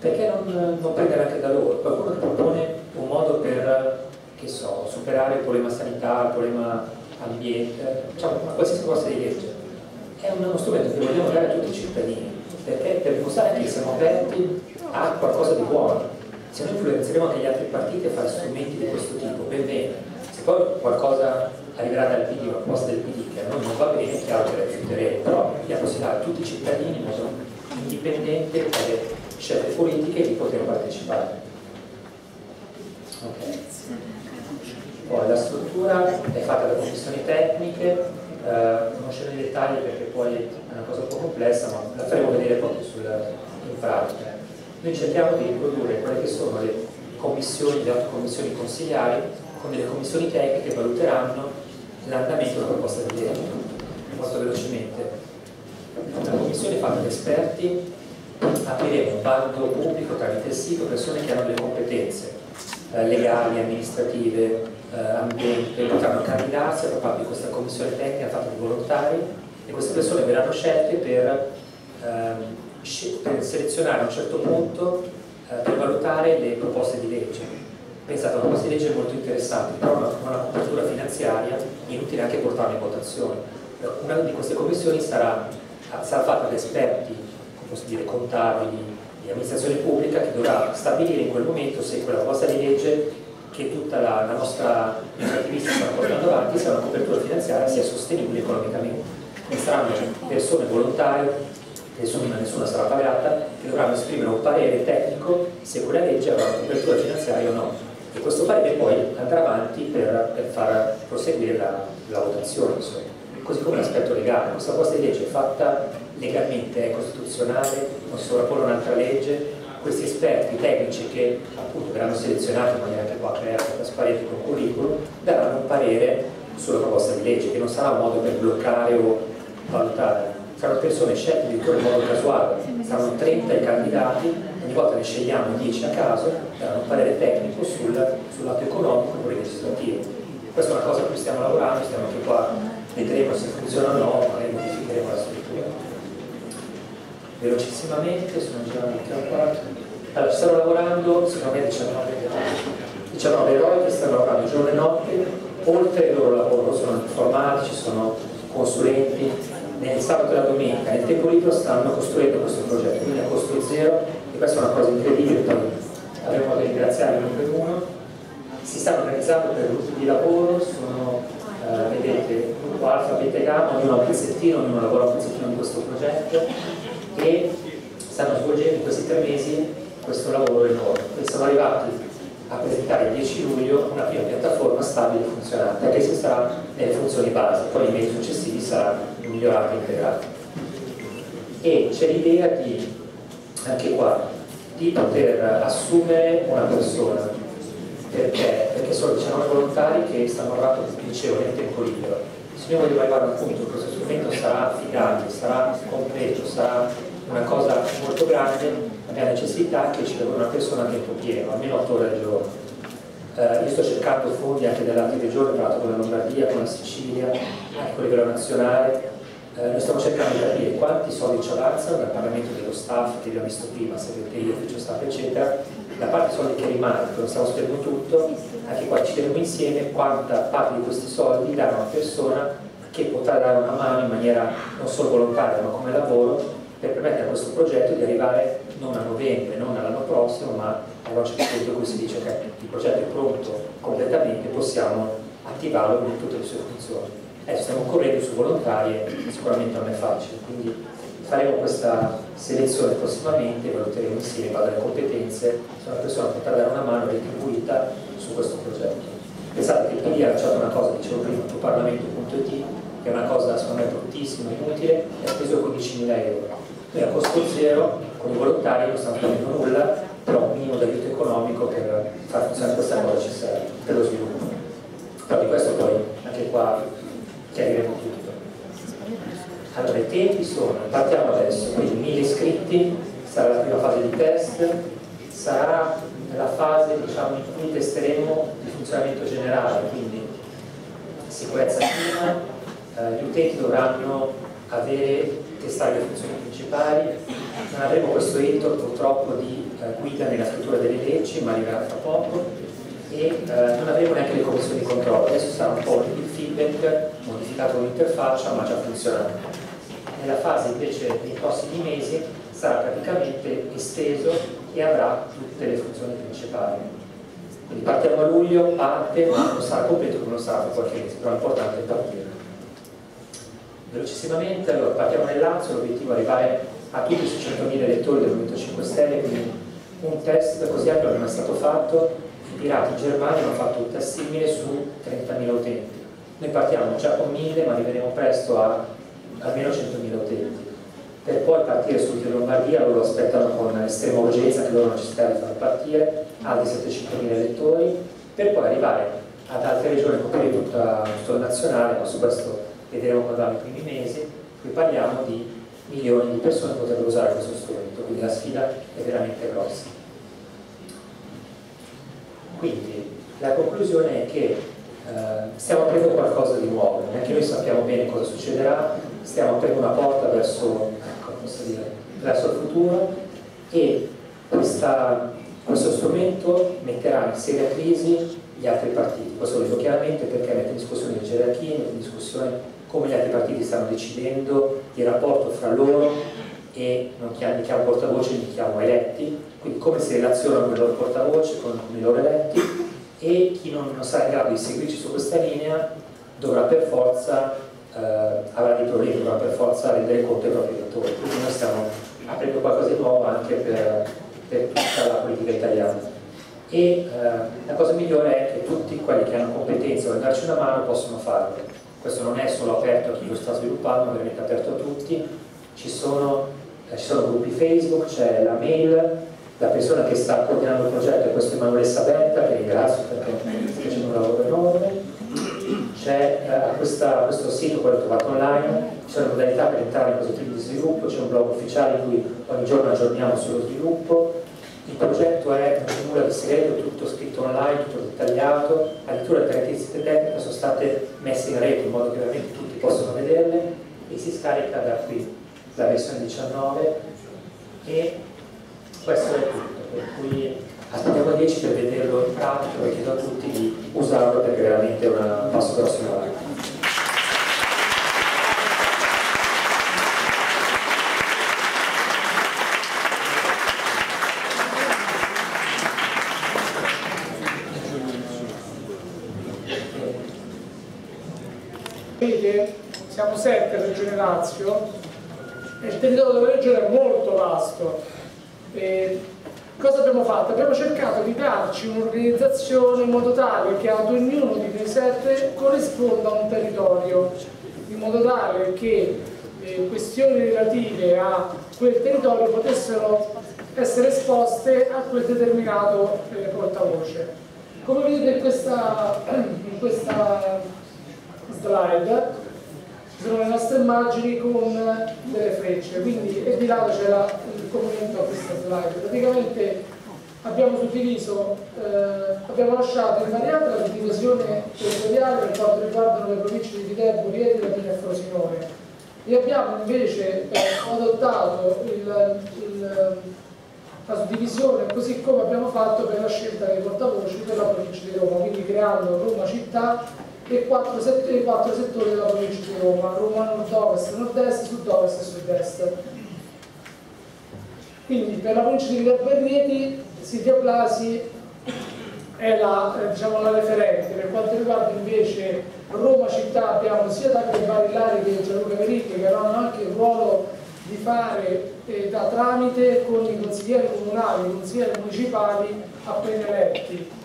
perché non, non prendere anche da loro? Qualcuno che propone un modo per, so, superare il problema sanità, il problema ambiente, diciamo, una qualsiasi cosa di legge. È uno strumento che vogliamo dare a tutti i cittadini, perché per dimostrare che siamo aperti a qualcosa di buono. Se noi influenzeremo anche gli altri partiti a fare strumenti di questo tipo, ben bene. Se poi qualcosa arriverà dal PD, una proposta del PD che a noi non va bene, chiaro che la rifiuteremo, però vogliamo possibilità a tutti i cittadini in modo indipendente per scelte politiche di poter partecipare. Okay. Poi la struttura è fatta da commissioni tecniche, eh, non scendo nei dettagli perché poi è una cosa un po' complessa, ma la faremo vedere proprio sul, in pratica. Noi cerchiamo di riprodurre quelle che sono le commissioni, le commissioni consigliari, con delle commissioni tecniche che valuteranno l'andamento della proposta di legge, molto velocemente. La commissione è fatta da esperti apriremo un bando pubblico tramite il sito persone che hanno delle competenze eh, legali, amministrative, eh, ambiente, potranno candidarsi a far questa commissione tecnica fatta di volontari e queste persone verranno scelte per, ehm, per selezionare a un certo punto eh, per valutare le proposte di legge. Pensate, una proposta di legge molto interessante, però ha una copertura finanziaria, inutile anche portarla in votazione. Una di queste commissioni sarà, sarà fatta da esperti posso dire, contabili di amministrazione pubblica che dovrà stabilire in quel momento se quella proposta di legge che tutta la, la nostra attivista sta portando avanti sia una copertura finanziaria sia sostenibile economicamente. Ne saranno persone volontarie, nessuna, nessuna sarà pagata, che dovranno esprimere un parere tecnico se quella legge avrà una copertura finanziaria o no. E questo parere poi andrà avanti per, per far proseguire la, la votazione. Insomma. Così come l'aspetto legale, questa proposta di legge è fatta legalmente è costituzionale, non si sovrapone un'altra legge, questi esperti tecnici che appunto verranno selezionati in maniera anche qua aperta, trasparente con curriculum, daranno un parere sulla proposta di legge, che non sarà un modo per bloccare o valutare, saranno persone scelte di in modo casuale, saranno 30 i candidati, ogni volta ne scegliamo 10 a caso, daranno un parere tecnico sul, sul lato economico e legislativo. Questa è una cosa a cui stiamo lavorando, stiamo anche qua, vedremo se funziona o no, magari modificheremo la struttura velocissimamente, sono già quarto. Allora, stanno lavorando, me 19, 19 eroi che stanno lavorando giorno e notte, oltre il loro lavoro, sono informatici, sono consulenti, nel sabato e la domenica, nel tempo libero stanno costruendo questo progetto, quindi a costo zero, e questa è una cosa incredibile, avremo modo di ringraziare uno per uno. Si stanno organizzando per gruppi di lavoro, sono, eh, vedete, gruppo alfa, beta e gamma, ognuno ha un pezzettino, ognuno lavora un pezzettino di questo progetto e stanno svolgendo in questi tre mesi questo lavoro enorme. Quindi siamo arrivati a presentare il 10 luglio una prima piattaforma stabile e funzionante, anche se sarà nelle funzioni base, poi nei mesi successivi sarà migliorata e integrata. E c'è l'idea di, anche qua, di poter assumere una persona. Perché? Perché sono 19 volontari che stanno lavorando, dicevo, nel tempo libero. Se noi vogliamo arrivare a un punto che questo strumento sarà affidabile, sarà completo, sarà una cosa molto grande, abbiamo necessità che ci lavori una persona a tempo pieno, almeno 8 ore al giorno. Eh, io sto cercando fondi anche dalle altre regioni, ho parlato con la Lombardia, con la Sicilia, anche con il livello nazionale, eh, noi stiamo cercando di capire quanti soldi ci avanzano dal pagamento dello staff che abbiamo visto prima, segreteria, ufficio staff eccetera, da parte soldi che rimangono, che non stiamo spendendo tutto, anche qua ci vedremo insieme quanta parte di questi soldi a una persona che potrà dare una mano in maniera non solo volontaria ma come lavoro per permettere a questo progetto di arrivare non a novembre, non all'anno prossimo, ma a un certo punto in cui si dice che il progetto è pronto completamente, possiamo attivarlo con tutte le sue funzioni. Adesso stiamo correndo su volontari e sicuramente non è facile, quindi faremo questa selezione prossimamente, valuteremo insieme, vado alle competenze, se una persona potrà dare una mano retribuita su questo progetto. Pensate che PD ha lanciato una cosa, dicevo prima, tuoparlamento.it, che è una cosa secondo me bruttissima, inutile, e ha speso 15.000 euro. Noi a costo zero, con i volontari non stiamo facendo nulla, però un minimo di aiuto economico per far funzionare questa cosa ci serve, per lo sviluppo. Però di questo poi anche qua chiariremo tutto. Allora, i tempi sono, partiamo adesso, quindi 1000 iscritti, sarà la prima fase di test, sarà la fase diciamo, in cui testeremo il funzionamento generale, quindi sicurezza prima, eh, gli utenti dovranno avere, testare le funzioni principali, non avremo questo editor purtroppo di eh, guida nella scrittura delle leggi, ma arriverà tra poco, e eh, non avremo neanche le commissioni di controllo, adesso sarà un po' il feedback modificato l'interfaccia ma già funzionante. Nella fase invece dei prossimi mesi sarà praticamente esteso e avrà tutte le funzioni principali. Quindi partiamo a luglio, parte, ma non sarà completo come lo sarà per qualche mese, però è partire. Velocissimamente, allora partiamo nel Lazio, l'obiettivo è arrivare a tutti i 600.000 elettori del Movimento 5 Stelle, quindi un test così ampio non è stato fatto i pirati in Germania hanno fatto un test simile su 30.000 utenti. Noi partiamo già con 1.000 ma arriveremo presto a almeno 100.000 utenti. Per poi partire subito in Lombardia, loro aspettano con estrema urgenza che loro necessità di far partire altri 700.000 elettori, per poi arrivare ad altre regioni e tutta, tutto il nazionale, ma su questo vedremo quando vanno i primi mesi, qui parliamo di milioni di persone che potrebbero usare questo strumento, quindi la sfida è veramente grossa. Quindi la conclusione è che eh, stiamo aprendo qualcosa di nuovo, neanche noi sappiamo bene cosa succederà, stiamo aprendo una porta verso, ecco, dire, verso il futuro e questa, questo strumento metterà in seria crisi gli altri partiti. Questo lo dico chiaramente perché mette in discussione le gerarchie, mette in discussione come gli altri partiti stanno decidendo il rapporto fra loro e non chiamo, mi chiamo portavoce, mi chiamo eletti, quindi come si relazionano con i loro portavoce, con, i loro eletti e chi non, non, sarà in grado di seguirci su questa linea dovrà per forza, eh, avrà dei problemi, dovrà per forza rendere conto ai propri elettori. Quindi noi stiamo aprendo qualcosa di nuovo anche per, per tutta la politica italiana. E eh, la cosa migliore è che tutti quelli che hanno competenza o darci una mano possono farlo. Questo non è solo aperto a chi lo sta sviluppando, ma è veramente aperto a tutti. Ci sono eh, ci sono gruppi Facebook, c'è la mail, la persona che sta coordinando il progetto è questo Emanuele Sabetta, che ringrazio perché sta facendo un lavoro enorme, c'è eh, questo sito, quello trovato online, ci sono modalità per entrare in questo tipo di sviluppo, c'è un blog ufficiale in cui ogni giorno aggiorniamo sullo sviluppo, il progetto è nulla di segreto, tutto scritto online, tutto dettagliato, addirittura le caratteristiche tecniche sono state messe in rete in modo che veramente tutti possano vederle e si scarica da qui la versione 19 e questo è tutto, per cui aspettiamo 10 per vederlo in pratica e chiedo a tutti di usarlo perché veramente è un passo grosso in avanti. Vedete, siamo sette Regione Lazio il territorio della regione è molto vasto. E cosa abbiamo fatto? Abbiamo cercato di darci un'organizzazione in modo tale che ad ognuno di quei sette corrisponda un territorio, in modo tale che le questioni relative a quel territorio potessero essere esposte a quel determinato eh, portavoce. Come vedete in questa, [CLEARS THROAT] in questa slide sono le nostre immagini con delle frecce, quindi e di lato c'era il commento a questa slide. Praticamente abbiamo suddiviso, eh, abbiamo lasciato invariata la divisione territoriale per quanto riguardano le province di Viterbo, Rieti, Latina e Frosinone e abbiamo invece eh, adottato il, il, la suddivisione così come abbiamo fatto per la scelta dei portavoci per la provincia di Roma, quindi creando Roma città e quattro settori, quattro settori della provincia di Roma, Roma nord-ovest, nord-est, sud-ovest e sud-est. Quindi per la provincia di Viterbo e Rieti Silvia Blasi è la, eh, diciamo, la, referente, per quanto riguarda invece Roma città abbiamo sia Davide Barillari che Gianluca Vericchi che avranno anche il ruolo di fare eh, da tramite con i consiglieri comunali, i consiglieri municipali appena eletti.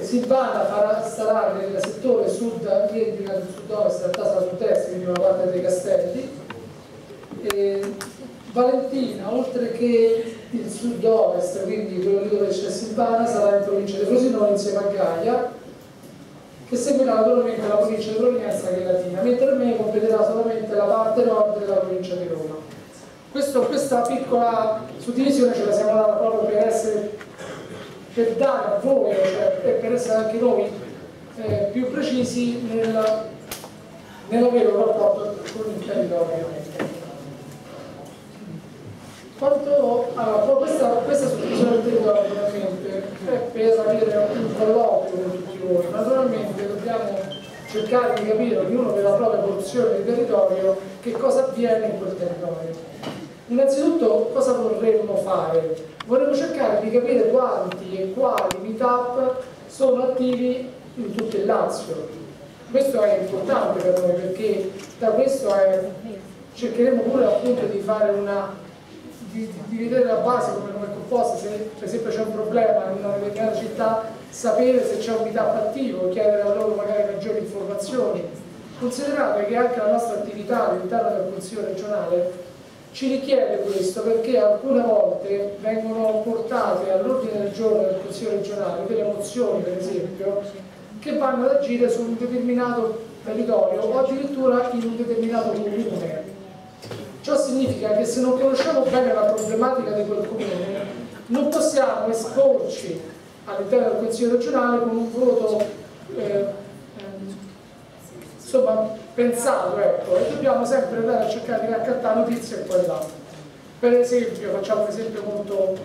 Silvana farà, sarà nel settore sud, rientra del sud-ovest, in realtà sarà sud-est, quindi una parte dei castelli. E Valentina, oltre che il sud-ovest, quindi quello lì dove c'è Silvana, sarà in provincia di Frosinone insieme a Gaia, che seguirà naturalmente la provincia di provenienza che è Latina, mentre me completerà solamente la parte nord della provincia di Roma. Questo, questa piccola suddivisione ce la siamo data proprio per, essere, per dare a voi e per essere anche noi eh, più precisi nel, nell'avere un rapporto con il territorio. Quanto, allora, questa, questa suddivisione del territorio naturalmente è per avere un colloquio con tutti voi. Naturalmente dobbiamo cercare di capire ognuno per la propria porzione di territorio che cosa avviene in quel territorio. Innanzitutto cosa vorremmo fare? Vorremmo cercare di capire quanti e quali meetup sono attivi in tutto il Lazio. Questo è importante per noi perché da questo è, cercheremo pure appunto di fare una di, di, vedere la base come non è composta, se per esempio c'è un problema in una determinata città, sapere se c'è un meetup attivo, chiedere a loro magari maggiori informazioni. Considerate che anche la nostra attività all'interno del Consiglio regionale ci richiede questo perché alcune volte vengono portate all'ordine del giorno del Consiglio regionale delle mozioni per esempio che vanno ad agire su un determinato territorio o addirittura in un determinato comune. Ciò significa che se non conosciamo bene la problematica di quel comune non possiamo esporci all'interno del Consiglio regionale con un voto eh, insomma pensato ecco, e dobbiamo sempre andare a cercare di raccattare notizie e là. Per esempio, facciamo un esempio molto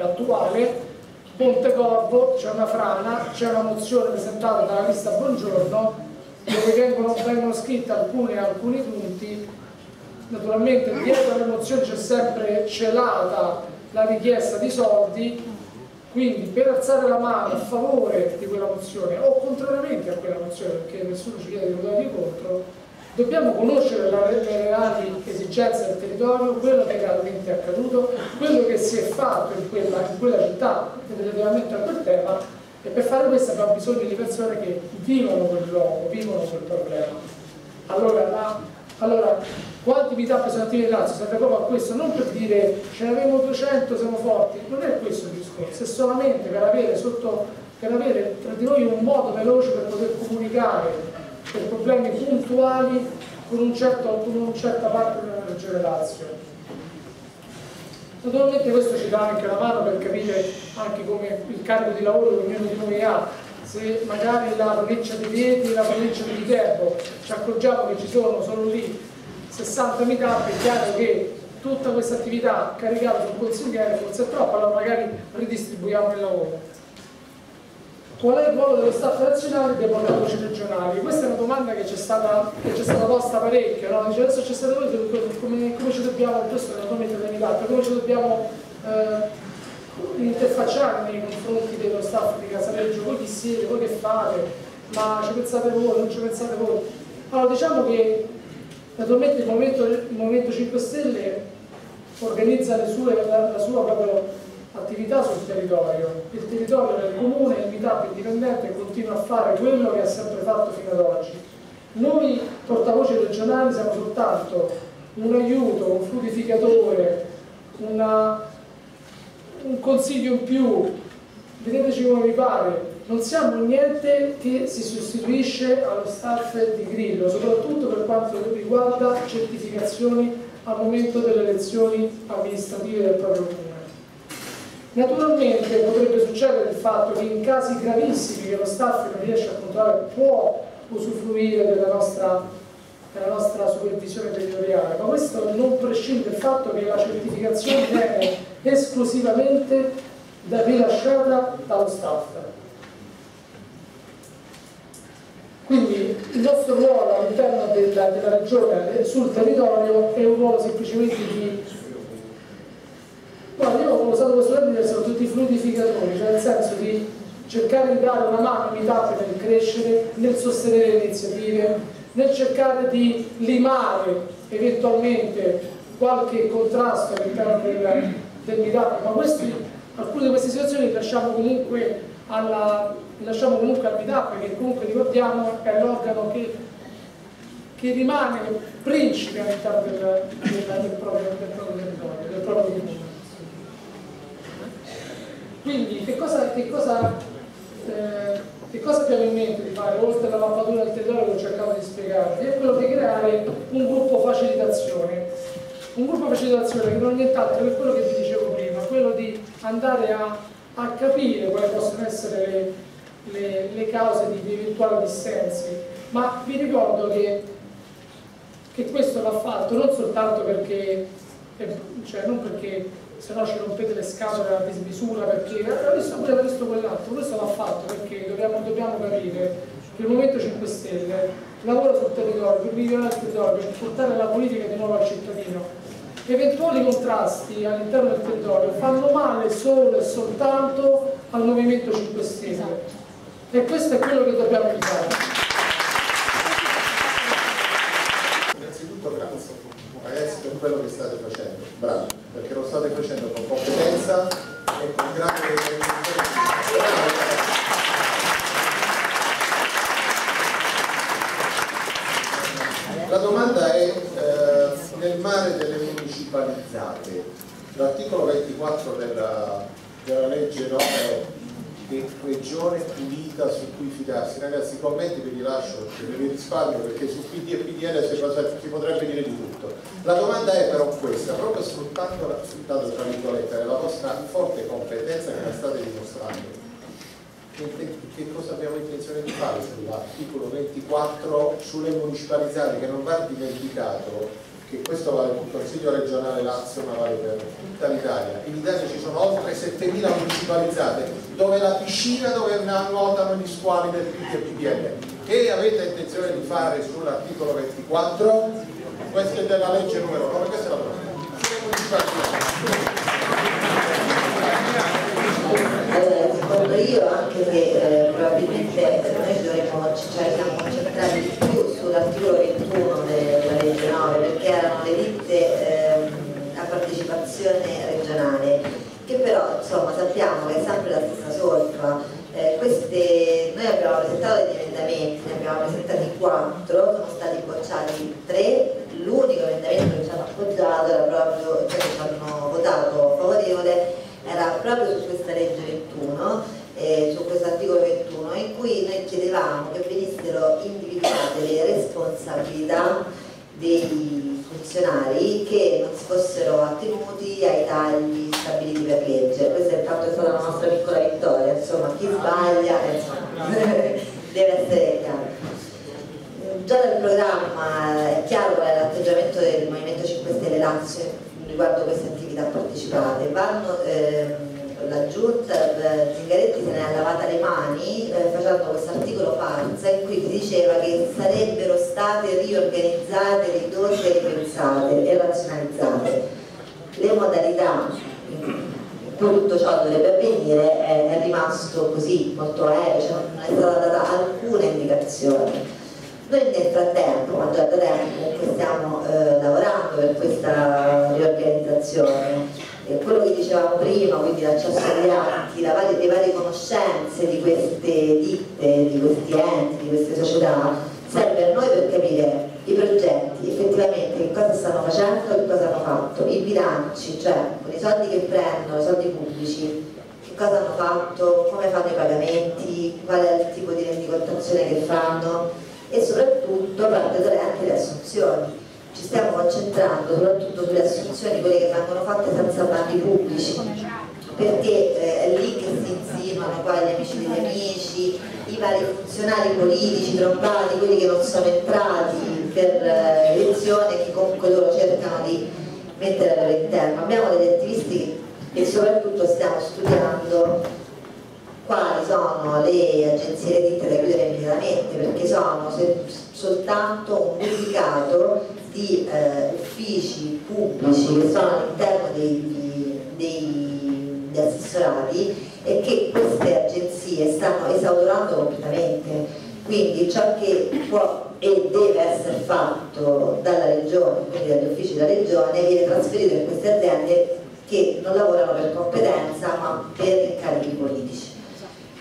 attuale, Ponte Corvo, c'è una frana, c'è una mozione presentata dalla lista Buongiorno dove vengono, vengono scritte alcune, alcuni punti naturalmente dietro alle mozioni c'è sempre celata la richiesta di soldi quindi per alzare la mano a favore di quella mozione o contrariamente a quella mozione perché nessuno ci chiede di votare contro dobbiamo conoscere le reali esigenze del territorio, quello che è realmente accaduto, quello che si è fatto in quella, in quella città relativamente a quel tema e per fare questo abbiamo bisogno di persone che vivono quel luogo, vivono quel problema. Allora, la, allora quanti meetup sono attivi in Lazio? Serve proprio a questo, non per dire ce ne abbiamo 200, siamo forti, non è questo il discorso, è solamente per avere, sotto, per avere tra di noi un modo veloce per poter comunicare per problemi puntuali con, un certo, con una certa parte della regione Lazio. Naturalmente questo ci dà anche la mano per capire anche come il carico di lavoro che ognuno di noi ha, se magari la provincia di Rieti e la provincia di Viterbo ci accorgiamo che ci sono solo lì 60 meetup, è chiaro che tutta questa attività caricata sul consigliere forse è troppo, allora magari ridistribuiamo il lavoro. Qual è il ruolo dello Staff nazionale dei portavoci regionali? Questa è una domanda che ci è stata, stata, posta parecchio, no? Dice, adesso c'è stato come, come ci dobbiamo, questo è naturalmente dei meetup, come ci dobbiamo eh, interfacciare nei confronti dello staff di Casaleggio, voi chi siete, voi che fate, ma ci pensate voi, non ci pensate voi? Allora diciamo che Naturalmente il Movimento, il Movimento 5 Stelle organizza sue, la, la, sua attività sul territorio. Il territorio del comune è invitato indipendente e continua a fare quello che ha sempre fatto fino ad oggi. Noi portavoci regionali siamo soltanto un aiuto, un fluidificatore, una, un consiglio in più, vedeteci come vi pare, non siamo niente che si sostituisce allo staff di Grillo, soprattutto per quanto riguarda certificazioni al momento delle elezioni amministrative del proprio comune. Naturalmente potrebbe succedere il fatto che in casi gravissimi che lo staff non riesce a controllare può usufruire della nostra, della nostra supervisione territoriale, ma questo non prescinde dal fatto che la certificazione viene esclusivamente rilasciata dallo staff. Quindi il nostro ruolo all'interno della, della, regione sul territorio è un ruolo semplicemente di... No, io ho usato questo termine, sono tutti fluidificatori, cioè nel senso di cercare di dare una mano in Italia nel crescere, nel sostenere le iniziative, nel cercare di limare eventualmente qualche contrasto all'interno del, del MITAP, ma questi, alcune di queste situazioni le lasciamo comunque alla, lasciamo comunque al BIDAP che comunque ricordiamo è l'organo che, che, rimane principe all'interno del, del, del proprio territorio, del proprio comune. Quindi che cosa, che, cosa, eh, che cosa, abbiamo in mente di fare, oltre alla mappatura del territorio che ho cercato di spiegarvi? È quello di creare un gruppo facilitazione. Un gruppo facilitazione che non è nient'altro che quello che vi dicevo prima, quello di andare a, a capire quali possono essere le, le, le cause di, di eventuali dissensi, ma vi ricordo che, che questo va fatto non soltanto perché, cioè non perché se no ci rompete le scatole a dismisura perché aveva visto pure visto quell'altro, questo va fatto perché dobbiamo, dobbiamo capire che il Movimento 5 Stelle lavora sul territorio per migliorare il territorio, per portare la politica di nuovo al cittadino eventuali contrasti all'interno del territorio fanno male solo e soltanto al Movimento 5 Stelle e questo è quello che dobbiamo evitare. Per quello che state facendo, bravi, perché lo state facendo con competenza e con grande La domanda è eh, nel mare delle municipalizzate. L'articolo 24 della, della legge 9 che regione pulita su cui fidarsi. Ragazzi, i commenti ve li lascio, ve li risparmio perché su PD e PDL si potrebbe dire di tutto. La domanda è però questa, proprio sfruttando, sfruttando tra virgolette, la vostra forte competenza che la state dimostrando, che, che, cosa abbiamo intenzione di fare sull'articolo 24 sulle municipalizzate che non va dimenticato che questo vale per il Consiglio regionale Lazio ma vale per tutta l'Italia. In Italia ci sono oltre 7.000 municipalizzate dove la piscina dove nuotano gli squali del PD che avete intenzione di fare sull'articolo 24 questa è della legge numero 9 questa è la proposta io anche che eh, probabilmente noi dovremmo cercare di concentrare di più sull'articolo 21 del 2009 perché erano le ditte eh, a partecipazione regionale che però insomma, sappiamo che è sempre la stessa solfa. Eh, queste, noi abbiamo presentato degli emendamenti, ne abbiamo presentati quattro ciò dovrebbe avvenire è, è rimasto così molto aereo, cioè non è stata data alcuna indicazione. Noi nel frattempo, ma già da tempo, comunque stiamo eh, lavorando per questa riorganizzazione. E quello che dicevamo prima, quindi l'accesso agli atti, la varie, le varie conoscenze di queste ditte, di questi enti, di queste società, serve a noi per capire i progetti che cosa stanno facendo, che cosa hanno fatto, i bilanci, cioè con i soldi che prendono, i soldi pubblici, che cosa hanno fatto, come fanno i pagamenti, qual è il tipo di rendicontazione che fanno e soprattutto parte anche le assunzioni. Ci stiamo concentrando soprattutto sulle assunzioni, quelle che vengono fatte senza bandi pubblici, perché eh, è lì che si insinuano poi gli amici degli amici, i vari funzionari politici trombati, quelli che non sono entrati per eh, elezione e che comunque loro cercano di mettere all'interno. Abbiamo degli attivisti e soprattutto stiamo studiando quali sono le agenzie redite da chiudere immediatamente perché sono soltanto un duplicato di eh, uffici pubblici che sono all'interno degli assessorati e che queste agenzie stanno esaurando completamente quindi ciò che può e deve essere fatto dalla regione, quindi dagli uffici della regione, viene trasferito in queste aziende che non lavorano per competenza ma per incarichi politici.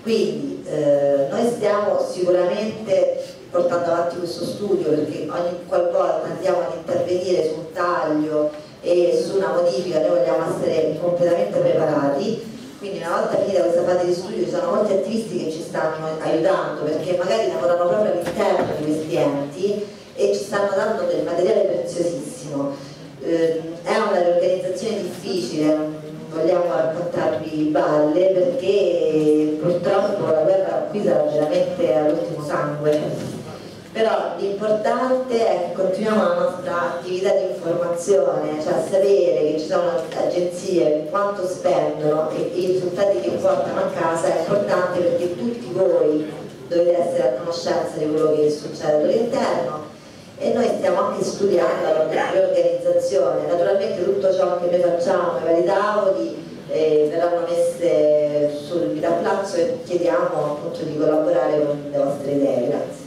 Quindi eh, noi stiamo sicuramente portando avanti questo studio perché ogni qualvolta andiamo ad intervenire su un taglio e su una modifica noi vogliamo essere completamente preparati quindi una volta finita questa fase di studio ci sono molti attivisti che ci stanno aiutando perché magari lavorano proprio all'interno di questi enti e ci stanno dando del materiale preziosissimo eh, è una riorganizzazione difficile, vogliamo raccontarvi balle perché purtroppo la guerra qui sarà veramente all'ultimo sangue. Però l'importante è che continuiamo la nostra attività di informazione, cioè sapere che ci sono agenzie, quanto spendono e i risultati che portano a casa è importante perché tutti voi dovete essere a conoscenza di quello che succede all'interno. E noi stiamo anche studiando la riorganizzazione, naturalmente tutto ciò che noi facciamo, i vari tavoli eh, verranno messe sul Palazzo e chiediamo appunto di collaborare con le vostre idee, grazie.